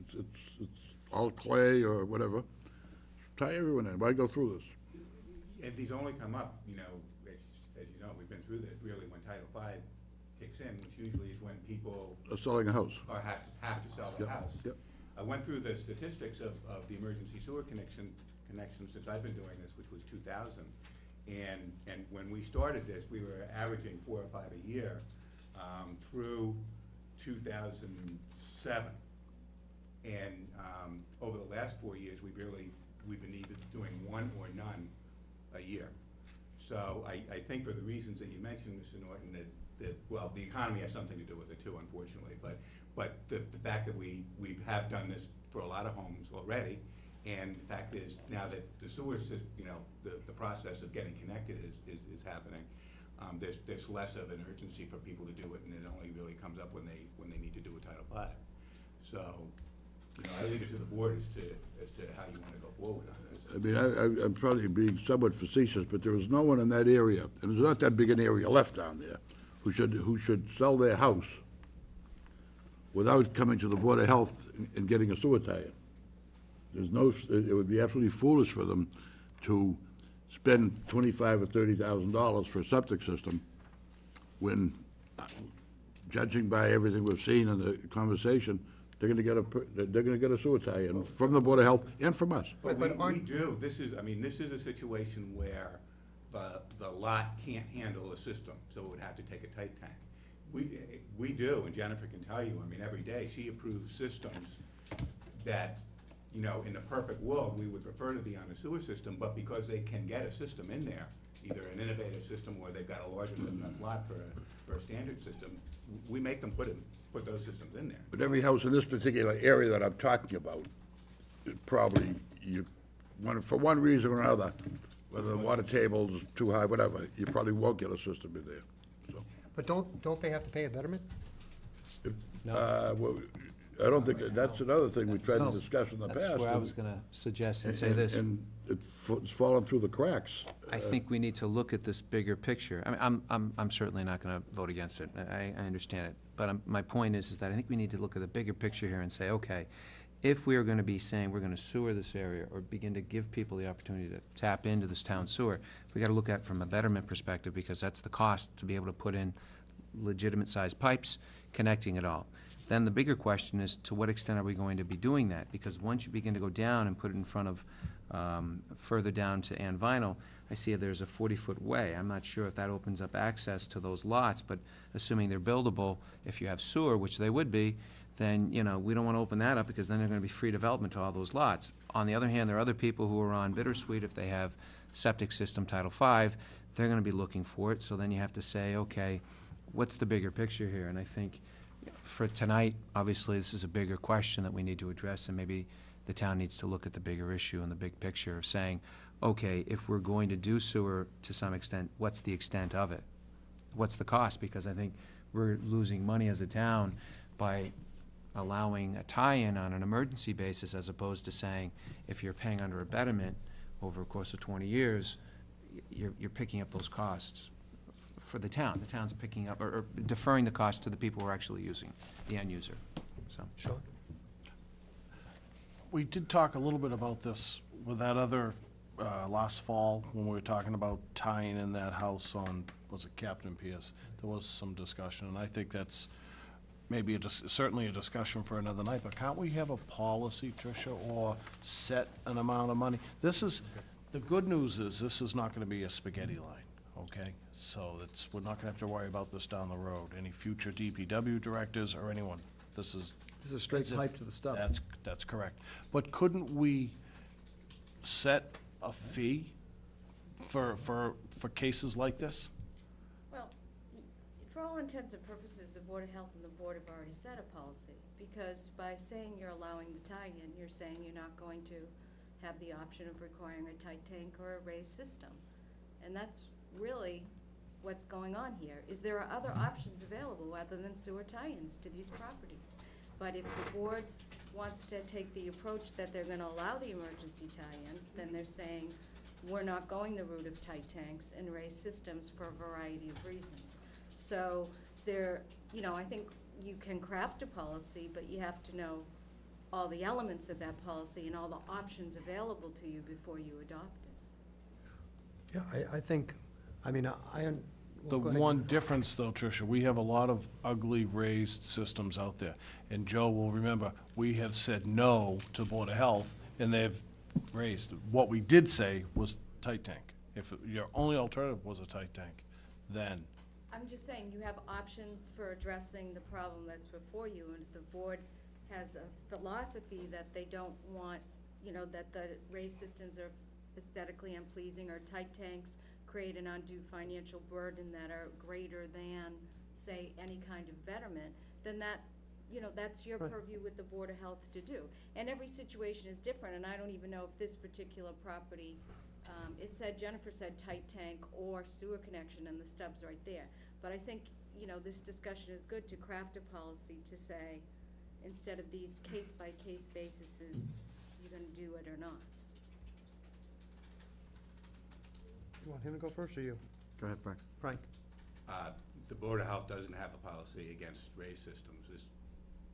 It's, it's, it's all clay or whatever. Tie everyone in, why go through this? And these only come up, you know, as, as you know, we've been through this, really when Title V kicks in, which usually is when people are Selling a house. or have, have to sell the Yep, house. yep. I went through the statistics of, of the emergency sewer connection, connection since I've been doing this, which was two thousand. And, and when we started this, we were averaging four or five a year, um, through two thousand seven. And, um, over the last four years, we've really, we've been either doing one or none a year. So I, I think for the reasons that you mentioned, Mr. Norton, that, that, well, the economy has something to do with it too, unfortunately, but, but the, the fact that we, we have done this for a lot of homes already, and the fact is, now that the sewer sys, you know, the, the process of getting connected is, is, is happening, um, there's, there's less of an urgency for people to do it, and it only really comes up when they, when they need to do a Title V. So, you know, I leave it to the board as to, as to how you wanna go forward on this. I mean, I, I- I'm probably being somewhat facetious, but there was no one in that area, and there's not that big an area left down there, who should, who should sell their house without coming to the Board of Health and- and getting a sewer tie-in. There's no, it it would be absolutely foolish for them to spend twenty-five or thirty thousand dollars for a septic system when, uh, judging by everything we've seen in the conversation, they're gonna get a, per- they're gonna get a sewer tie-in from the Board of Health and from us. But But- we, but we aren't- do, this is, I mean, this is a situation where the, the lot can't handle a system, so it would have to take a tight tank. We, we do, and Jennifer can tell you, I mean, every day, she approves systems that, you know, in the perfect world, we would prefer to be on a sewer system, but because they can get a system in there, either an innovative system or they've got a larger than enough lot for a, for a standard system, we make them put it, put those systems in there. But every house in this particular area that I'm talking about, probably, you, one, for one reason or another, whether the water table's too high, whatever, you probably won't get a system in there. But don't, don't they have to pay a betterment? Uh, well, I don't think, that- that's another thing we tried to discuss in the past. that's where I was gonna suggest and and- say this. And it's fa- it's fallen through the cracks. I think we need to look at this bigger picture. I mean, I'm, I'm, I'm certainly not gonna vote against it. I, I understand it. But I'm- my point is, is that I think we need to look at the bigger picture here and say, okay, if we are gonna be saying we're gonna sewer this area or begin to give people the opportunity to tap into this town sewer, we gotta look at it from a betterment perspective, because that's the cost to be able to put in legitimate-sized pipes, connecting it all. Then the bigger question is, to what extent are we going to be doing that? Because once you begin to go down and put it in front of, um, further down to Ann Vinal, I see there's a forty-foot way. I'm not sure if that opens up access to those lots, but assuming they're buildable, if you have sewer, which they would be, then, you know, we don't want to open that up because then they're going to be free development to all those lots. On the other hand, there are other people who are on Bittersweet, if they have septic system Title V, they're going to be looking for it, so then you have to say, okay, what's the bigger picture here? And I think for tonight, obviously, this is a bigger question that we need to address, and maybe the town needs to look at the bigger issue and the big picture of saying, okay, if we're going to do sewer to some extent, what's the extent of it? What's the cost? Because I think we're losing money as a town by allowing a tie-in on an emergency basis as opposed to saying, if you're paying under a betterment over a course of twenty years, y- you're, you're picking up those costs for the town. The town's picking up, or or deferring the cost to the people who are actually using, the end user, so. Sure. We did talk a little bit about this with that other, uh, last fall, when we were talking about tying in that house on, was it Captain Pierce? There was some discussion, and I think that's maybe a dis- certainly a discussion for another night, but can't we have a policy, Tricia, or set an amount of money? This is, the good news is, this is not gonna be a spaghetti line, okay? So it's, we're not gonna have to worry about this down the road, any future DPW directors or anyone. This is This is a straight as if- pipe to the stub. That's, that's correct. But couldn't we set a fee for, for, for cases like this? All intents and purposes, the Board of Health and the Board have already set a policy, because by saying you're allowing the tie-in, you're saying you're not going to have the option of requiring a tight tank or a raised system. And that's really what's going on here, is there are other options available other than sewer tie-ins to these properties. But if the board wants to take the approach that they're gonna allow the emergency tie-ins, then they're saying, we're not going the route of tight tanks and raised systems for a variety of reasons. So there, you know, I think you can craft a policy, but you have to know all the elements of that policy and all the options available to you before you adopt it. Yeah, I, I think, I mean, I, I. un- The go ahead. one difference, though, Tricia, we have a lot of ugly raised systems out there. And Joe will remember, we have said no to Board of Health, and they've raised. What we did say was tight tank. If your only alternative was a tight tank, then, I'm just saying, you have options for addressing the problem that's before you, and if the board has a philosophy that they don't want, you know, that the raised systems are aesthetically unpleasing, or tight tanks create an undue financial burden that are greater than, say, any kind of betterment, then that, you know, that's your Right. purview with the Board of Health to do. And every situation is different, and I don't even know if this particular property, um, it said, Jennifer said tight tank or sewer connection, and the stub's right there. But I think, you know, this discussion is good to craft a policy to say, instead of these case-by-case bases, you're gonna do it or not. You want him to go first, or you? Go ahead, Frank. Frank? Uh, The Board of Health doesn't have a policy against raised systems. This-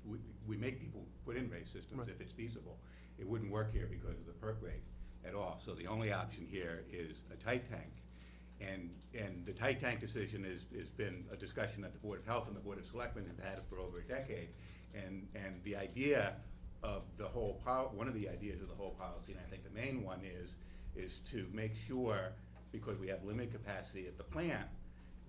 We, we make people put in raised systems Right. if it's feasible. It wouldn't work here because of the perk rate at all. So the only option here is a tight tank. And, and the tight tank decision is, has been a discussion that the Board of Health and the Board of Selectmen have had for over a decade. And, and the idea of the whole pol, one of the ideas of the whole policy, and I think the main one is, is to make sure, because we have limited capacity at the plant,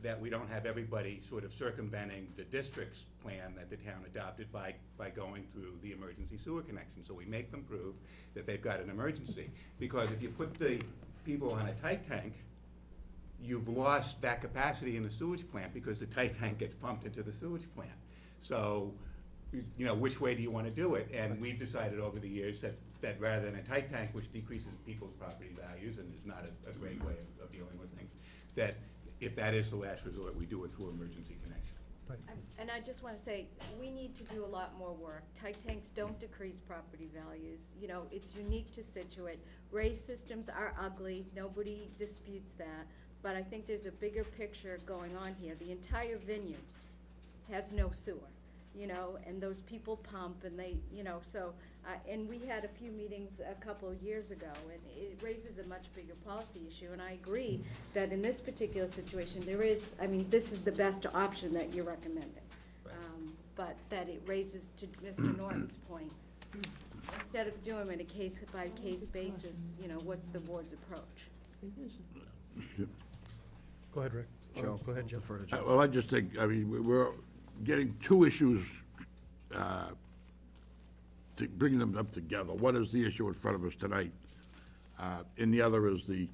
that we don't have everybody sort of circumventing the district's plan that the town adopted by, by going through the emergency sewer connection. So we make them prove that they've got an emergency. Because if you put the people on a tight tank, you've lost that capacity in the sewage plant because the tight tank gets pumped into the sewage plant. So, you know, which way do you want to do it? And we've decided over the years that, that rather than a tight tank, which decreases people's property values and is not a, a great way of, of dealing with things, that if that is the last resort, we do it through emergency connection. I'm- And I just wanna say, we need to do a lot more work. Tight tanks don't decrease property values, you know, it's unique to Scituate. Raised systems are ugly, nobody disputes that, but I think there's a bigger picture going on here. The entire vineyard has no sewer, you know, and those people pump and they, you know, so, uh, and we had a few meetings a couple of years ago, and it raises a much bigger policy issue, and I agree that in this particular situation, there is, I mean, this is the best option that you're recommending. Um, But that it raises, to Mr. Norton's point, instead of doing it a case-by-case basis, you know, what's the board's approach? Go ahead, Rick. Joe, go ahead, Joe. Defer to Uh, Well, I just think, I mean, we- we're getting two issues uh, to bring them up together. One is the issue in front of us tonight, uh, and the other is the,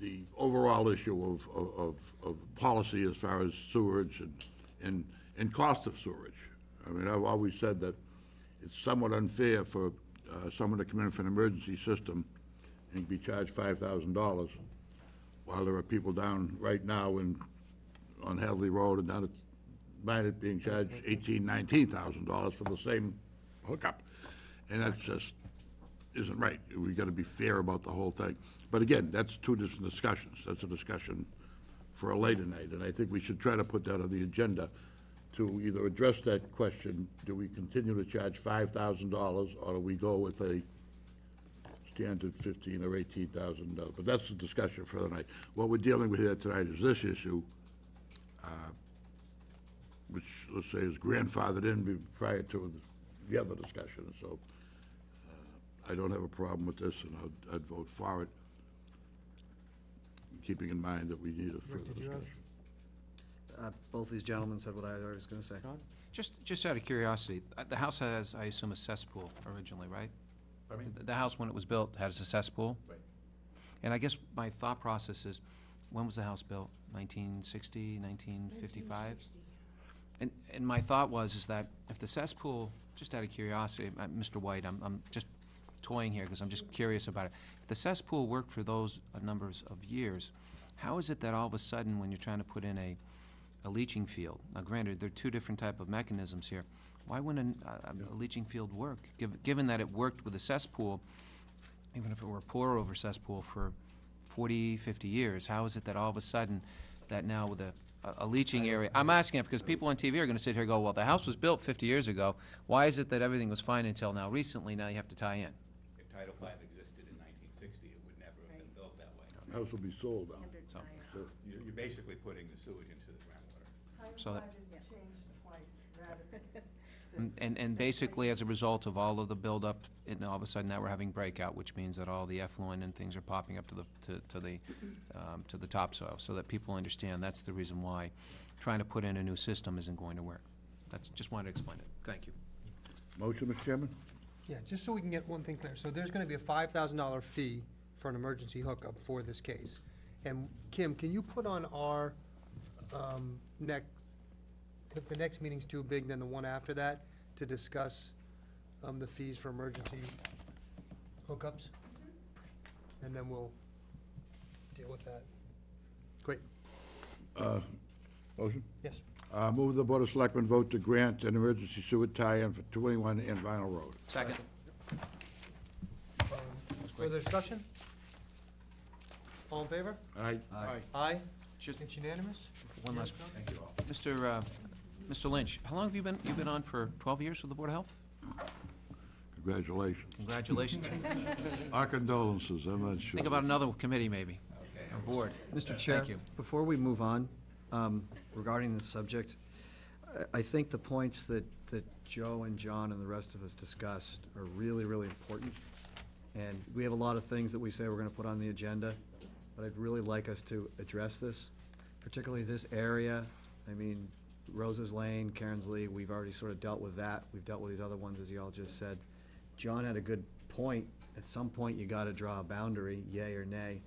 the overall issue of, of- of, policy as far as sewerage and, and, and cost of sewerage. I mean, I've always said that it's somewhat unfair for uh, someone to come in for an emergency system and be charged five thousand dollars, while there are people down right now in, on Hadley Road and down at being charged eighteen, nineteen thousand dollars for the same hookup. And that's just, isn't right. We gotta be fair about the whole thing. But again, that's two different discussions. That's a discussion for a later night, and I think we should try to put that on the agenda to either address that question, do we continue to charge five thousand dollars, or do we go with a standard fifteen or eighteen thousand dollars? But that's the discussion for the night. What we're dealing with here tonight is this issue, uh, which, let's say, is grandfathered in prior to the other discussion, so I don't have a problem with this, and I'd, I'd vote for it, keeping in mind that we need a further did you have- discussion. Uh, Both these gentlemen said what I was gonna say. Just, just out of curiosity, uh, the house has, I assume, a cesspool originally, right? Pardon me? The- The house, when it was built, had a cesspool? Right. And I guess my thought process is, when was the house built? 1960, 1955? And, and my thought was, is that if the cesspool, just out of curiosity, uh, Mr. White, I'm, I'm just toying here because I'm just curious about it. If the cesspool worked for those uh, numbers of years, how is it that all of a sudden, when you're trying to put in a, a leaching field, now granted, there are two different type of mechanisms here, why wouldn't a, a- a leaching field work? Giv- Given that it worked with a cesspool, even if it were a pour over cesspool for 40, 50 years, how is it that all of a sudden, that now with a, a- a leaching area, I'm asking it because people on TV are gonna sit here and go, well, the house was built 50 years ago, why is it that everything was fine until now recently, now you have to tie in? If Title V existed in nineteen sixty, it would never have been built that way. House will be sold now. So, You're, you're basically putting the sewage into the groundwater. So Title that- V is changed twice rather than And, since. and- and basically, as a result of all of the buildup, and all of a sudden now we're having breakout, which means that all the effluent and things are popping up to the, to, to the, um, to the topsoil, so that people understand that's the reason why trying to put in a new system isn't going to work. That's, just wanted to explain it. Thank you. Motion, Mr. Chairman? Yeah, just so we can get one thing clear, so there's gonna be a five thousand dollar fee for an emergency hookup for this case. And Kim, can you put on our, um, neck, if the next meeting's too big, then the one after that, to discuss, um, the fees for emergency hookups? And then we'll deal with that. Great, Motion? yes. Uh, move the Board of Selectmen vote to grant an emergency sewer tie-in for twenty-one Ann Vinal Road. Second. Um, Further discussion? All in favor? Aye? Aye? Just It's unanimous? one last, question. thank you all. Mr. uh, Mr. Lynch, how long have you been, you've been on for 12 years with the Board of Health? Congratulations. Congratulations. Our condolences, I'm not sure. Think about another committee, maybe, or board. Mr. Chair, Thank you. before we move on, um, regarding this subject, I, I think the points that, that Joe and John and the rest of us discussed are really, really important. And we have a lot of things that we say we're gonna put on the agenda, but I'd really like us to address this, particularly this area. I mean, Rose's Lane, Karen's Lee, we've already sort of dealt with that. We've dealt with these other ones, as y'all just said. John had a good point. At some point, you gotta draw a boundary, yay or nay.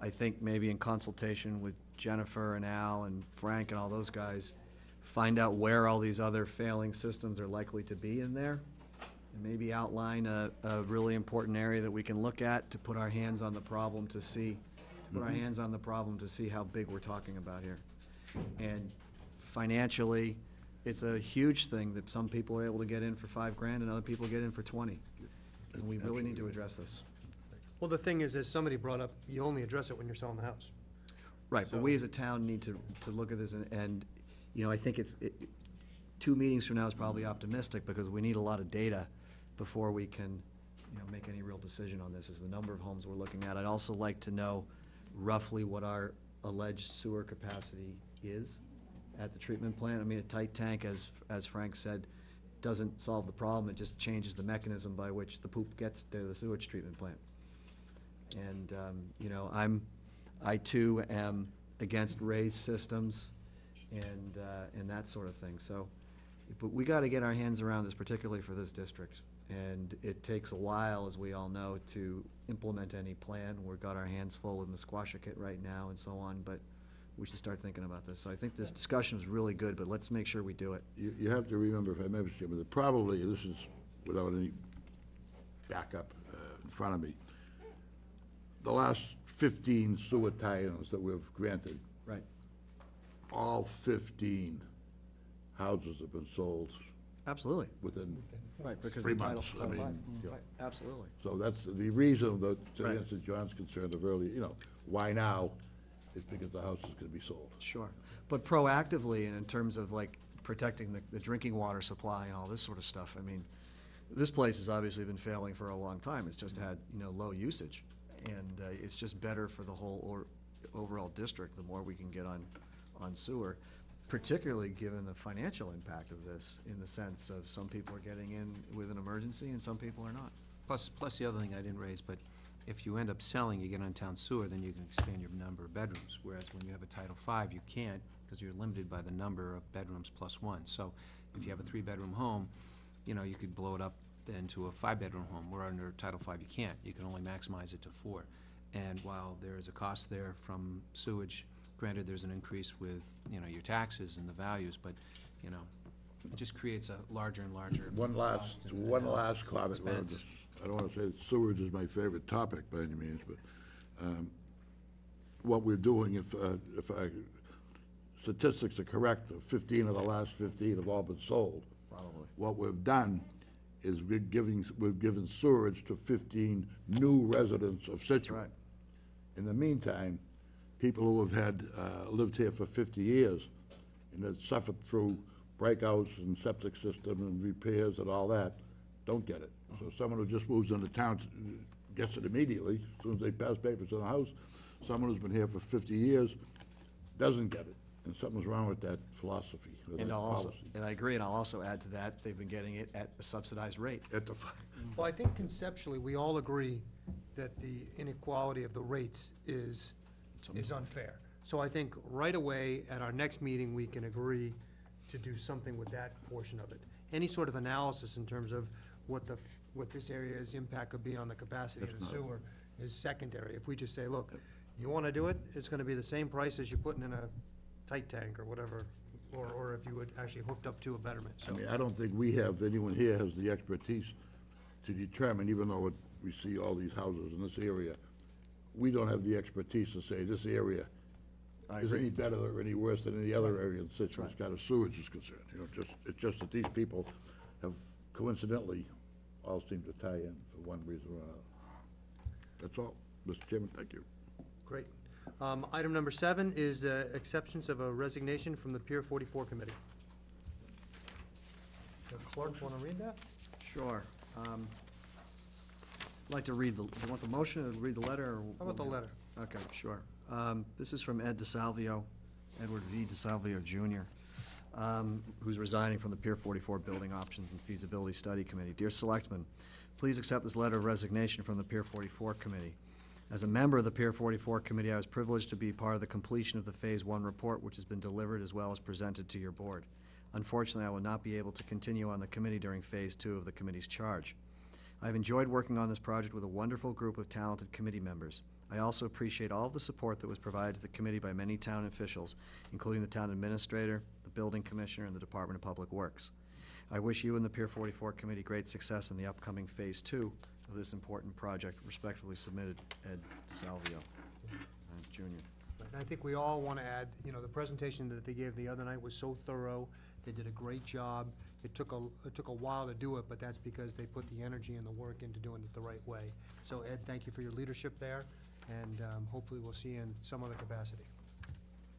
I think maybe in consultation with Jennifer and Al and Frank and all those guys, find out where all these other failing systems are likely to be in there. And maybe outline a, a really important area that we can look at to put our hands on the problem to see, put our mm-hmm. hands on the problem to see how big we're talking about here. And financially, it's a huge thing that some people are able to get in for five grand and other people get in for twenty. And we really need to address this. Well, the thing is, as somebody brought up, you only address it when you're selling the house. Right, but we as a town need to, to look at this and, and, you know, I think it's, it, two meetings from now is probably optimistic because we need a lot of data before we can, you know, make any real decision on this, is the number of homes we're looking at. I'd also like to know roughly what our alleged sewer capacity is at the treatment plant. I mean, a tight tank, as, as Frank said, doesn't solve the problem, it just changes the mechanism by which the poop gets to the sewage treatment plant. And, um, you know, I'm, I too am against raised systems and, uh, and that sort of thing. So, But we gotta get our hands around this, particularly for this district. And it takes a while, as we all know, to implement any plan. We've got our hands full with Musquashcut right now and so on, but we should start thinking about this. So I think this discussion is really good, but let's make sure we do it. You, you have to remember, if I may, Mr. Chairman, that probably, this is without any backup uh, in front of me, the last fifteen sewer tie-ins that we've granted, Right. all fifteen houses have been sold Absolutely. within Right, because three the Title, months. I Title mean, mm, you. Right, absolutely. So that's the reason that, to Right. answer John's concern of earlier, you know, why now? It's because the house is gonna be sold. Sure. But proactively, and in terms of like protecting the, the drinking water supply and all this sort of stuff, I mean, this place has obviously been failing for a long time. It's just mm. had, you know, low usage. And, uh, it's just better for the whole or, overall district, the more we can get on, on sewer. Particularly given the financial impact of this, in the sense of some people are getting in with an emergency and some people are not. Plus, plus the other thing I didn't raise, but if you end up selling, you get on town sewer, then you can expand your number of bedrooms. Whereas when you have a Title V, you can't, because you're limited by the number of bedrooms plus one. So if you have a three-bedroom home, you know, you could blow it up into a five-bedroom home, where under Title V, you can't. You can only maximize it to four. And while there is a cost there from sewage, granted, there's an increase with, you know, your taxes and the values, but, you know, it just creates a larger and larger. One last, cost and- and one also last comment. Well, expense. just- I don't wanna say that sewage is my favorite topic by any means, but, um, what we're doing, if, uh, if I, statistics are correct, the fifteen of the last fifteen have all been sold. Probably. What we've done is we're giving, we've given sewerage to fifteen new residents of Scituate. Right. In the meantime, people who have had, uh, lived here for fifty years and have suffered through breakouts and septic system and repairs and all that, don't get it. So someone who just moves into town uh, gets it immediately, as soon as they pass papers in the house. Someone who's been here for fifty years doesn't get it, and something's wrong with that philosophy, or that And I'll also, policy. and I agree, and I'll also add to that, they've been getting it at a subsidized rate. At the, fi- Well, I think conceptually, we all agree that the inequality of the rates is, is unfair. So I think right away, at our next meeting, we can agree to do something with that portion of it. Any sort of analysis in terms of what the, f- what this area's impact could be on the capacity of the sewer is secondary. If we just say, look, you wanna do it, it's gonna be the same price as you're putting in a tight tank or whatever, or, or if you would actually hooked up to a betterment, so. I mean, I don't think we have, anyone here has the expertise to determine, even though it- we see all these houses in this area, we don't have the expertise to say this area I is agree. any better or any worse than any other area in Scituate as far as sewage is concerned. You know, just, it's just that these people have coincidentally all seem to tie in for one reason or another. That's all. Mr. Chairman, thank you. Great. Um, Item number seven is uh, acceptance of a resignation from the Pier 44 Committee. The clerk want to read that? Sure. Um, I'd like to read the, you want the motion or read the letter? or How about the letter? Okay, sure. Um, This is from Ed DeSalvio, Edward V. DeSalvio Jr., um, who's resigning from the Pier 44 Building Options and Feasibility Study Committee. Dear Selectmen, please accept this letter of resignation from the Pier 44 Committee. As a member of the Pier 44 Committee, I was privileged to be part of the completion of the Phase 1 report, which has been delivered as well as presented to your board. Unfortunately, I will not be able to continue on the committee during Phase 2 of the committee's charge. I've enjoyed working on this project with a wonderful group of talented committee members. I also appreciate all of the support that was provided to the committee by many town officials, including the town administrator, the building commissioner, and the Department of Public Works. I wish you and the Pier 44 Committee great success in the upcoming Phase 2 of this important project. Respectfully submitted, Ed DeSalvio, uh, Jr. And I think we all want to add, you know, the presentation that they gave the other night was so thorough. They did a great job. It took a, it took a while to do it, but that's because they put the energy and the work into doing it the right way. So Ed, thank you for your leadership there, and um, hopefully we'll see you in some other capacity.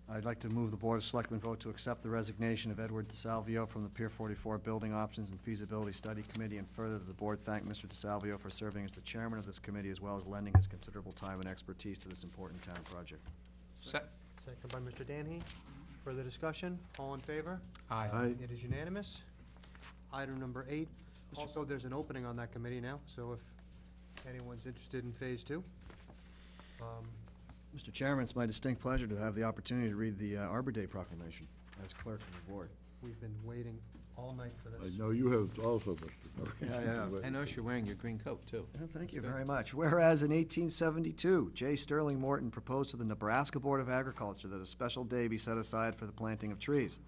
I'd like to move the Board of Selectmen vote to accept the resignation of Edward DeSalvio from the Pier 44 Building Options and Feasibility Study Committee, and further, that the Board thank Mr. DeSalvio for serving as the chairman of this committee, as well as lending his considerable time and expertise to this important town project. Se- Second by Mr. Dennehy. Further discussion? All in favor? Aye. Aye. It is unanimous. Item number eight, also, there's an opening on that committee now, so if anyone's interested in Phase Two. um, Mr. Chairman, it's my distinct pleasure to have the opportunity to read the uh, Arbor Day proclamation as clerk of the board. We've been waiting all night for this. I this. know you have also, Mr. Yeah, yeah. I notice you're wearing your green coat, too. Yeah, Thank you Good. very much. Whereas in 1872, J. Sterling Morton proposed to the Nebraska Board of Agriculture that a special day be set aside for the planting of trees.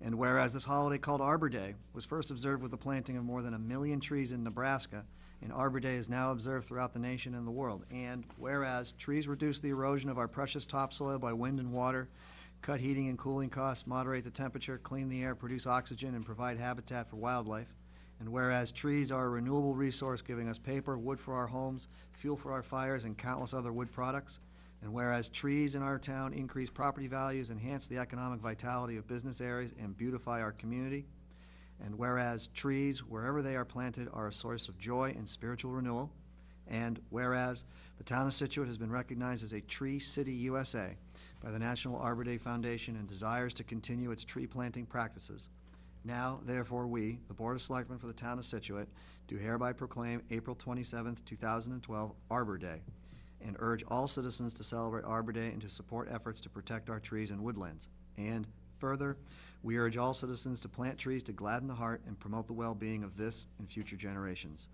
And whereas this holiday called Arbor Day was first observed with the planting of more than a million trees in Nebraska, and Arbor Day is now observed throughout the nation and the world. And whereas trees reduce the erosion of our precious topsoil by wind and water, cut heating and cooling costs, moderate the temperature, clean the air, produce oxygen, and provide habitat for wildlife. And whereas trees are a renewable resource giving us paper, wood for our homes, fuel for our fires, and countless other wood products. And whereas trees in our town increase property values, enhance the economic vitality of business areas, and beautify our community. And whereas trees, wherever they are planted, are a source of joy and spiritual renewal. And whereas the town of Scituate has been recognized as a Tree City USA by the National Arbor Day Foundation and desires to continue its tree planting practices. Now, therefore, we, the Board of Selectmen for the town of Scituate, do hereby proclaim April 27, two thousand and twelve Arbor Day, and urge all citizens to celebrate Arbor Day and to support efforts to protect our trees and woodlands. And further, we urge all citizens to plant trees to gladden the heart and promote the well-being of this and future generations.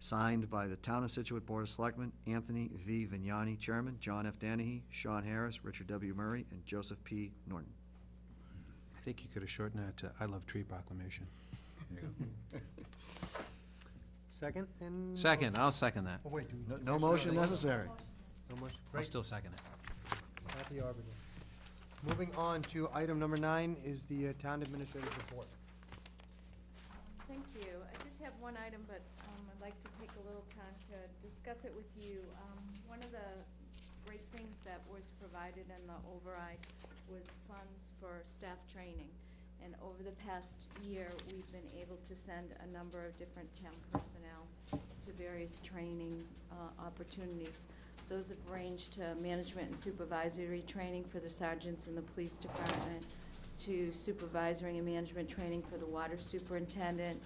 Signed by the Town of Scituate Board of Selectmen, Anthony V. Vegnani, Chairman, John F. Dennehy, Sean Harris, Richard W. Murray, and Joseph P. Norton. I think you could have shortened that to I Love Tree Proclamation. Second and? Second, I'll second that. Oh, wait, do we? No- No motion necessary. No motion, I'll great. still second it. Happy Arbor Day. Moving on to item number nine is the uh, town administrator's report. Thank you. I just have one item, but um, I'd like to take a little time to discuss it with you. Um, One of the great things that was provided in the override was funds for staff training. And over the past year, we've been able to send a number of different town personnel to various training uh, opportunities. Those have ranged to management and supervisory training for the sergeants in the police department, to supervisory and management training for the water superintendent,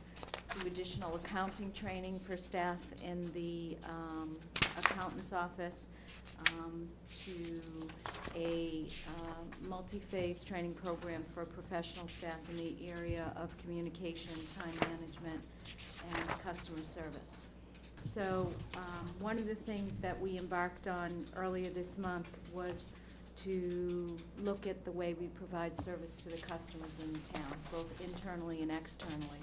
to additional accounting training for staff in the um, accountant's office, um, to a uh, multi-phase training program for professional staff in the area of communication, time management, and customer service. So, um, one of the things that we embarked on earlier this month was to look at the way we provide service to the customers in the town, both internally and externally.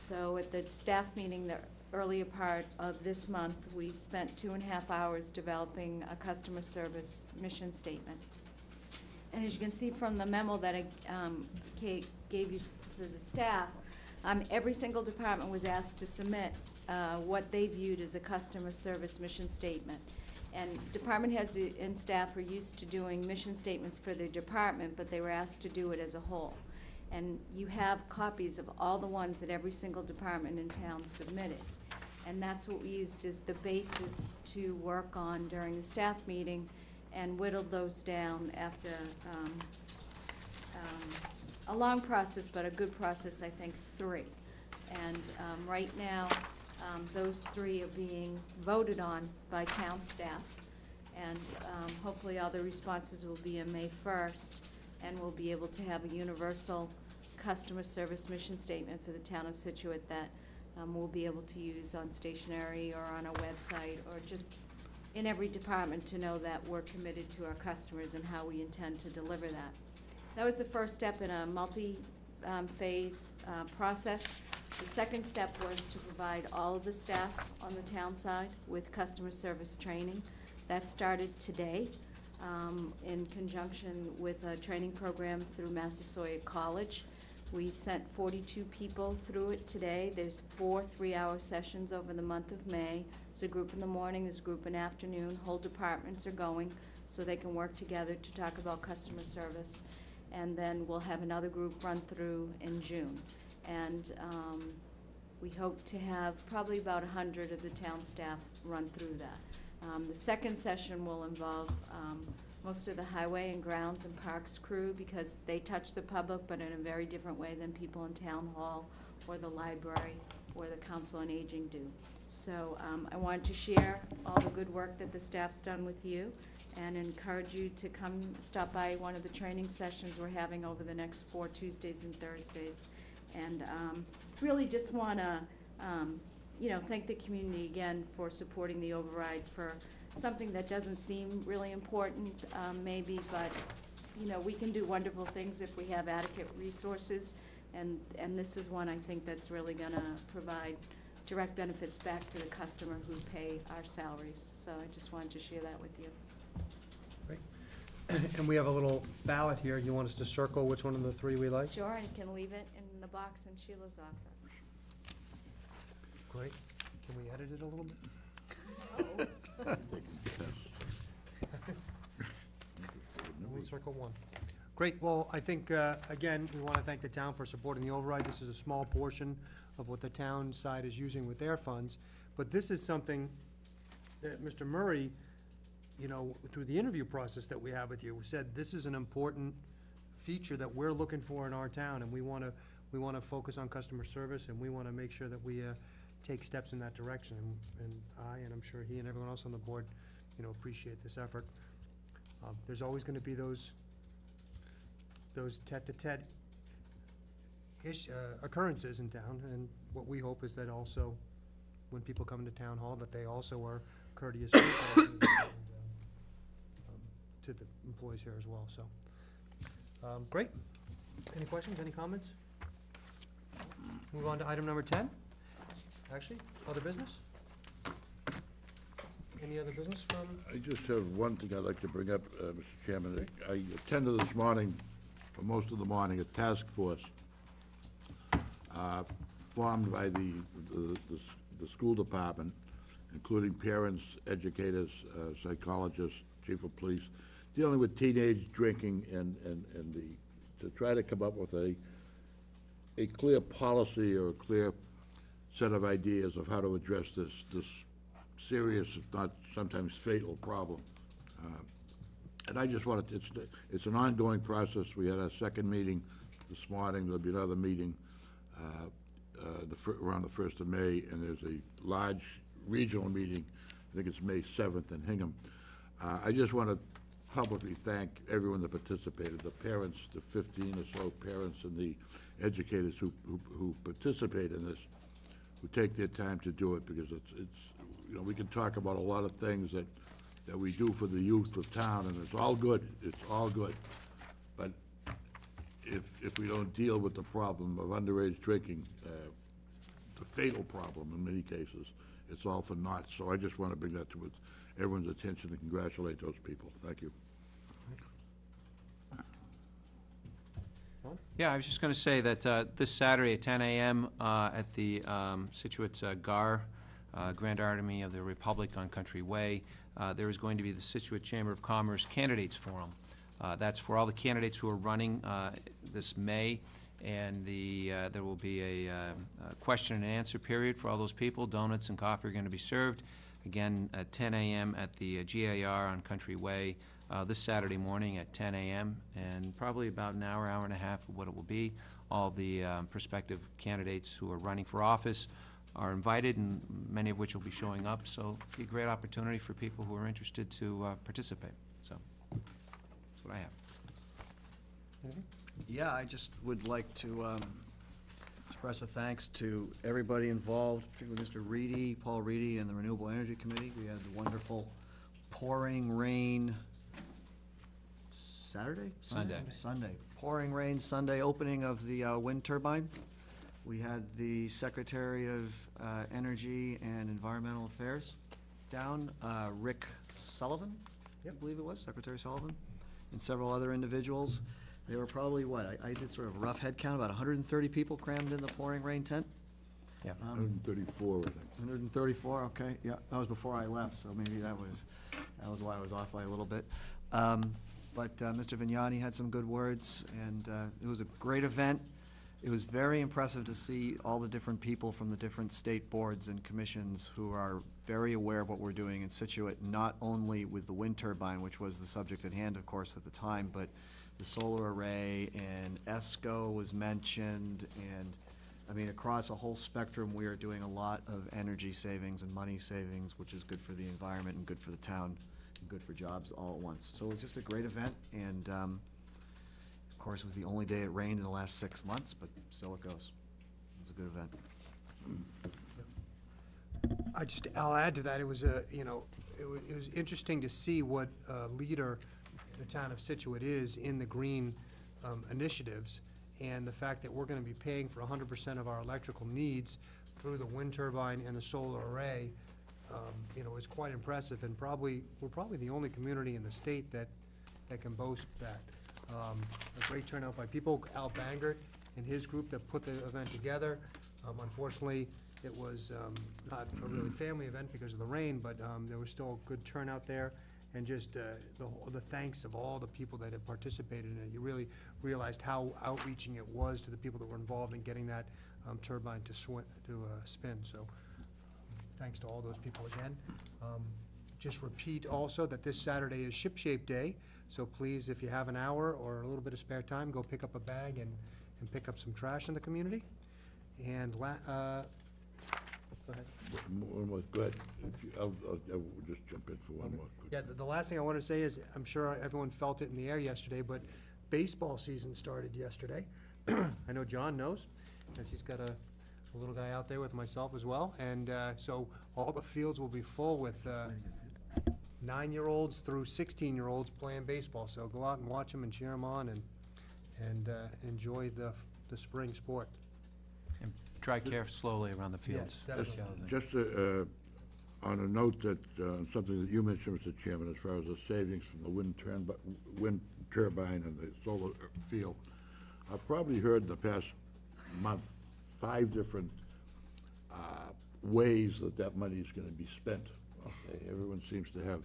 So at the staff meeting, the earlier part of this month, we spent two and a half hours developing a customer service mission statement. And as you can see from the memo that I um, Kate gave you to the staff, um, every single department was asked to submit uh, what they viewed as a customer service mission statement. And department heads and staff were used to doing mission statements for their department, but they were asked to do it as a whole. And you have copies of all the ones that every single department in town submitted. And that's what we used as the basis to work on during the staff meeting and whittled those down after, um, um, a long process, but a good process, I think, three. And, um, right now, um, those three are being voted on by town staff. And, um, hopefully all the responses will be in May first, and we'll be able to have a universal customer service mission statement for the town of Scituate that, um, we'll be able to use on stationery or on a website, or just in every department to know that we're committed to our customers and how we intend to deliver that. That was the first step in a multi-phase uh, process. The second step was to provide all of the staff on the town side with customer service training. That started today um, in conjunction with a training program through Massasoit College. We sent 42 people through it today. There's four three-hour sessions over the month of May. There's a group in the morning, there's a group in the afternoon. Whole departments are going so they can work together to talk about customer service. And then we'll have another group run through in June. And um, we hope to have probably about 100 of the town staff run through that. Um, The second session will involve um, most of the highway and grounds and parks crew because they touch the public, but in a very different way than people in town hall or the library or the council on aging do. So um, I wanted to share all the good work that the staff's done with you and encourage you to come stop by one of the training sessions we're having over the next four Tuesdays and Thursdays And um, really just want to, you know, thank the community again for supporting the override for something that doesn't seem really important, um, maybe, but, you know, we can do wonderful things if we have adequate resources. And, and this is one I think that's really going to provide direct benefits back to the customer who pay our salaries. So I just wanted to share that with you. And we have a little ballot here. You want us to circle which one of the three we like? Sure, I can leave it the box in Sheila's office. Great. Can we edit it a little bit? We'll circle one. Great, well, I think, uh, again, we want to thank the town for supporting the override. This is a small portion of what the town side is using with their funds, but this is something that Mr. Murray, you know, through the interview process that we have with you, said this is an important feature that we're looking for in our town, and we want to, we want to focus on customer service, and we want to make sure that we uh, take steps in that direction. And I, and I'm sure he and everyone else on the board, you know, appreciate this effort. Um, There's always going to be those, those tete-a-tete ish, uh, occurrences in town, and what we hope is that also, when people come into town hall, that they also are courteous and, and, um, um, to the employees here as well, so. Um, Great. Any questions, any comments? Move on to item number ten. Actually, other business? Any other business from, I just have one thing I'd like to bring up, uh, Mr. Chairman. I attended this morning, for most of the morning, a task force uh, formed by the, the, the school department, including parents, educators, uh, psychologists, chief of police, dealing with teenage drinking and, and, and the, to try to come up with a, a clear policy or a clear set of ideas of how to address this, this serious, if not sometimes fatal problem. Um, And I just wanted, it's, it's an ongoing process. We had our second meeting this morning, there'll be another meeting uh, uh, the, fir- around the first of May, and there's a large regional meeting, I think it's May seventh in Hingham. Uh, I just want to publicly thank everyone that participated, the parents, the fifteen or so parents and the educators who, who, who participate in this, who take their time to do it, because it's, it's, you know, we can talk about a lot of things that, that we do for the youth of town, and it's all good, it's all good. But if, if we don't deal with the problem of underage drinking, uh, the fatal problem in many cases, it's all for naught. So I just want to bring that to everyone's attention and congratulate those people. Thank you. Yeah, I was just going to say that uh, this Saturday at 10 a.m. uh, at the um, Scituate uh, GAR, uh, Grand Army of the Republic on Country Way, uh, there is going to be the Scituate Chamber of Commerce Candidates Forum. Uh, That's for all the candidates who are running uh, this May, and the, uh, there will be a uh, a question and answer period for all those people. Donuts and coffee are going to be served, again, at 10 a.m. at the uh, GAR on Country Way uh, this Saturday morning at 10 a.m., and probably about an hour, hour and a half of what it will be. All the um, prospective candidates who are running for office are invited, and many of which will be showing up, so it'll be a great opportunity for people who are interested to uh, participate. So, that's what I have. Yeah, I just would like to um, express a thanks to everybody involved, particularly Mr. Reedy, Paul Reedy, and the Renewable Energy Committee. We had the wonderful pouring rain Saturday? Sunday. Sunday. Pouring rain Sunday opening of the uh, wind turbine. We had the Secretary of uh, Energy and Environmental Affairs down, uh, Rick Sullivan, I believe it was, Secretary Sullivan, and several other individuals. There were probably, what, I I did sort of a rough head count, about 130 people crammed in the pouring rain tent? Yeah. Um, Hundred and thirty-four, I think. 134, okay, yeah, that was before I left, so maybe that was, that was why I was off by a little bit. Um, But uh, Mr. Vegnani had some good words, and uh, it was a great event. It was very impressive to see all the different people from the different state boards and commissions who are very aware of what we're doing in Scituate, not only with the wind turbine, which was the subject at hand, of course, at the time, but the solar array, and ESCO was mentioned, and I mean, across a whole spectrum, we are doing a lot of energy savings and money savings, which is good for the environment and good for the town, and good for jobs all at once. So it was just a great event, and, um, of course, it was the only day it rained in the last six months, but so it goes. It's a good event. I just, I'll add to that, it was a, you know, it was, it was interesting to see what uh, leader the town of Scituate is in the green um, initiatives, and the fact that we're gonna be paying for hundred percent of our electrical needs through the wind turbine and the solar array, um, you know, is quite impressive, and probably, we're probably the only community in the state that, that can boast that. Um, A great turnout by people, Al Bangert and his group that put the event together. Um, Unfortunately, it was um, not a really family event because of the rain, but um, there was still a good turnout there. And just uh, the, the thanks of all the people that had participated in it. You really realized how outreaching it was to the people that were involved in getting that um, turbine to to uh, spin. So thanks to all those people again. Um, Just repeat also that this Saturday is Shipshape Day, so please, if you have an hour or a little bit of spare time, go pick up a bag and, and pick up some trash in the community. And la, uh, go ahead. One more, go ahead. If you- I'll, I'll, I'll just jump in for one more. quick- Yeah, the, the last thing I want to say is, I'm sure everyone felt it in the air yesterday, but baseball season started yesterday. I know John knows, as he's got a, a little guy out there with myself as well. And, uh, so all the fields will be full with, uh, nine-year-olds through sixteen-year-olds playing baseball. So go out and watch them and cheer them on and, and, uh, enjoy the, the spring sport. And try care slowly around the fields. Yes, That's the other thing. Just uh, uh, on a note that, uh, something that you mentioned, Mr. Chairman, as far as the savings from the wind turn, wind turbine and the solar field, I've probably heard in the past month, five different uh, ways that that money is gonna be spent. Okay, Everyone seems to have,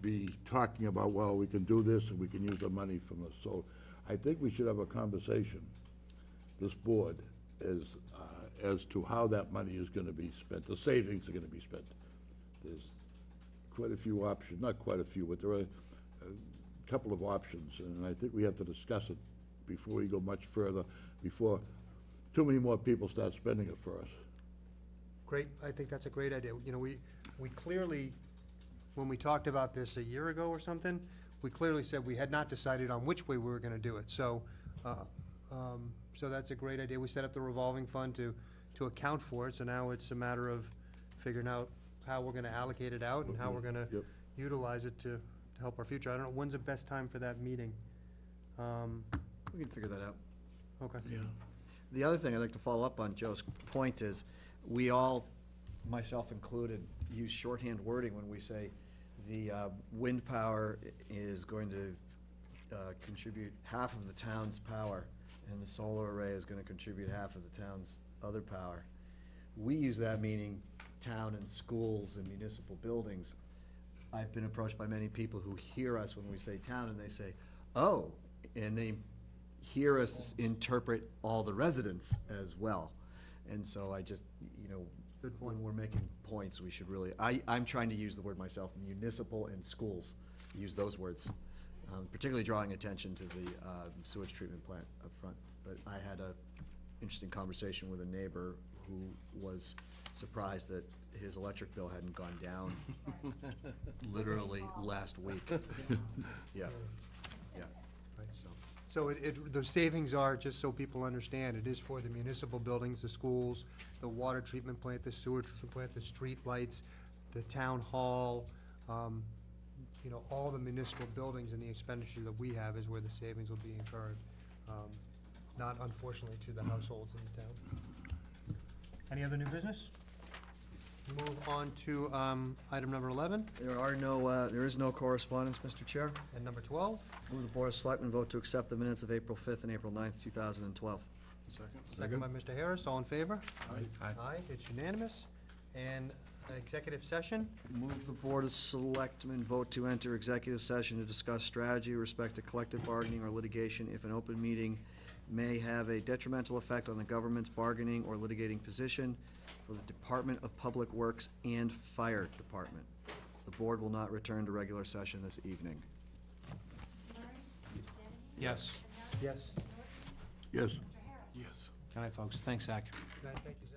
be talking about, well, we can do this and we can use the money from the solar. I think we should have a conversation, this board, as, uh, as to how that money is gonna be spent, the savings are gonna be spent. There's quite a few options, not quite a few, but there are a couple of options, and I think we have to discuss it before we go much further, before too many more people start spending it for us. Great, I think that's a great idea. You know, we, we clearly, when we talked about this a year ago or something, we clearly said we had not decided on which way we were gonna do it. So, uh, um, so that's a great idea. We set up the revolving fund to, to account for it, so now it's a matter of figuring out how we're gonna allocate it out and how we're gonna Yep. utilize it to, to help our future. I don't know, when's the best time for that meeting? Um, We can figure that out. Okay. The other thing I'd like to follow up on Joe's point is, we all, myself included, use shorthand wording when we say the uh, wind power i- is going to uh, contribute half of the town's power, and the solar array is gonna contribute half of the town's other power. We use that meaning town and schools and municipal buildings. I've been approached by many people who hear us when we say town, and they say, oh, and they hear us interpret all the residents as well. And so I just, you know, Good point. when we're making points, we should really, I, I'm trying to use the word myself, municipal and schools, use those words. Um, particularly drawing attention to the, uh, sewage treatment plant up front. But I had a interesting conversation with a neighbor who was surprised that his electric bill hadn't gone down literally last week. Yeah, yeah, so. So it, it, the savings are, just so people understand, it is for the municipal buildings, the schools, the water treatment plant, the sewer treatment plant, the street lights, the town hall, um, you know, all the municipal buildings and the expenditure that we have is where the savings will be incurred. Um, Not unfortunately to the households in the town. Any other new business? Move on to, um, item number eleven There are no, uh, there is no correspondence, Mr. Chair. and number twelve. Move the Board of Selectmen vote to accept the minutes of April fifth and April 9th, two thousand and twelve. Second? Second by Mr. Harris, all in favor? Aye. Aye, it's unanimous. And executive session, Move the Board of Selectmen vote to enter executive session to discuss strategy with respect to collective bargaining or litigation if an open meeting may have a detrimental effect on the government's bargaining or litigating position for the Department of Public Works and Fire Department. The board will not return to regular session this evening. Yes. yes. Yes. Yes. Good night, folks. Thanks, Zach. Good night, Thank you,